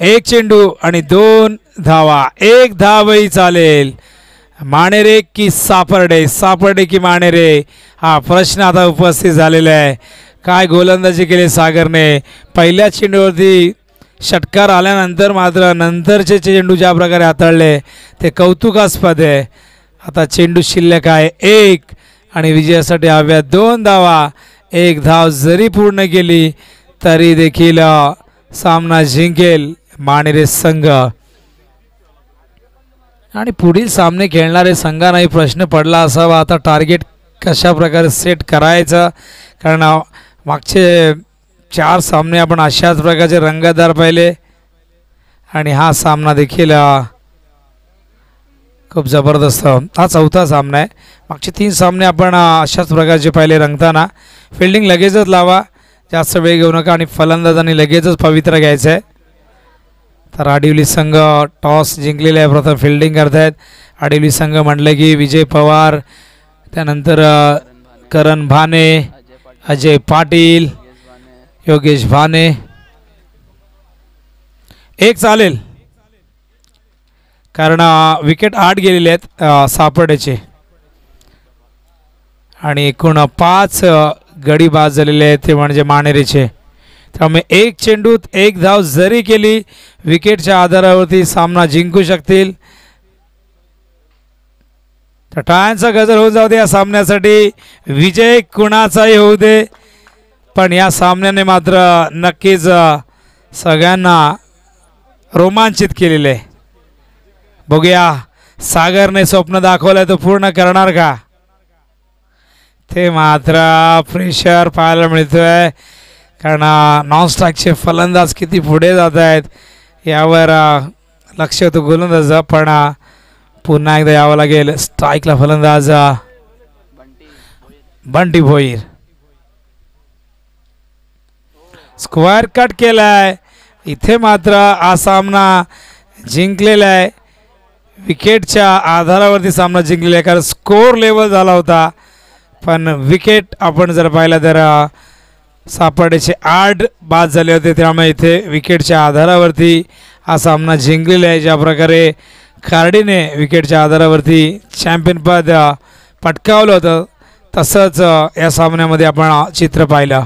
एक चेंडू आणि दोन धावा. एक धावही चालेल. माणेरे की सापर्डे. सापर्डे की माणेरे हा प्रश्न आता उपस्थित झालेला आहे. काय गोलंदाजी केली सागरने? पहिल्या चेंडूवरती षटकार आल्यानंतर मात्र नंतरचे चेंडू ज्या प्रकारे हाताळले ते कौतुकास्पद आहे. आता चेंडू शिल्लक आहे एक आणि विजयासाठी हव्या दोन धावा. एक धाव जरी पूर्ण केली तरी देखील सामना जिंकेल माणेरे संघ. आणि पुढील सामने खेळणारे संघांनाही प्रश्न पडला असावा. आता टार्गेट कशा प्रकारे सेट करायचं? कारण मागचे चार सामने आपण अशाच प्रकारचे रंगतदार पाहिले. आणि हा सामना देखील खूप जबरदस्त हा चौथा सामना आहे. मागचे तीन सामने आपण अशाच प्रकारचे पाहिले रंगताना. फिल्डिंग लगेचच लावा. जास्त वेळ घेऊ नका. आणि फलंदाजांनी लगेचच पवित्र घ्यायचं आहे. तर आडिवली संघ टॉस जिंकलेले आहे. प्रथम फिल्डिंग करतायत. आडिवली संघ म्हटलं की विजय पवार त्यानंतर करण भाने अजय पाटील योगेश भाने. एक चालेल. कारण विकेट आठ गेलेले आहेत सापड्याचे आणि एकूण पाच गडी बाद झालेले आहेत ते म्हणजे मानेरीचे. त्यामुळे एक चेंडूत एक धाव जरी केली विकेटच्या आधारावरती सामना जिंकू शकतील. टाळ्यांचा गजर होऊन जाऊ दे या सामन्यासाठी. विजय कुणाचाही होऊ दे. पण या सामन्याने मात्र नक्कीच सगळ्यांना रोमांचित केलेलं. आहे बघूया सागरने स्वप्न दाखवलंय तो पूर्ण करणार का? ते मात्र प्रेशर पाहायला मिळतोय. कारण नॉन फलंदाज किती पुढे जात आहेत यावर लक्ष होतं गोलंदाज पण पुन्हा एकदा यावं लागेल. स्ट्राईकला फलंदाज बंटी भोईर. स्क्वेअर कट केलाय. इथे मात्र हा सामना जिंकलेला आहे विकेटच्या आधारावरती सामना जिंकलेला आहे कारण स्कोर लेवल झाला होता. पण विकेट आपण जर पाहिलं तर सापडेचे आठ बाद झाले होते. त्यामुळे इथे विकेटच्या आधारावरती हा सामना जिंकलेला आहे. ज्या प्रकारे खार्डीने विकेटच्या आधारावरती चॅम्पियनपद पटकावलं होतं. तसंच या सामन्यामध्ये आपण चित्र पाहिलं.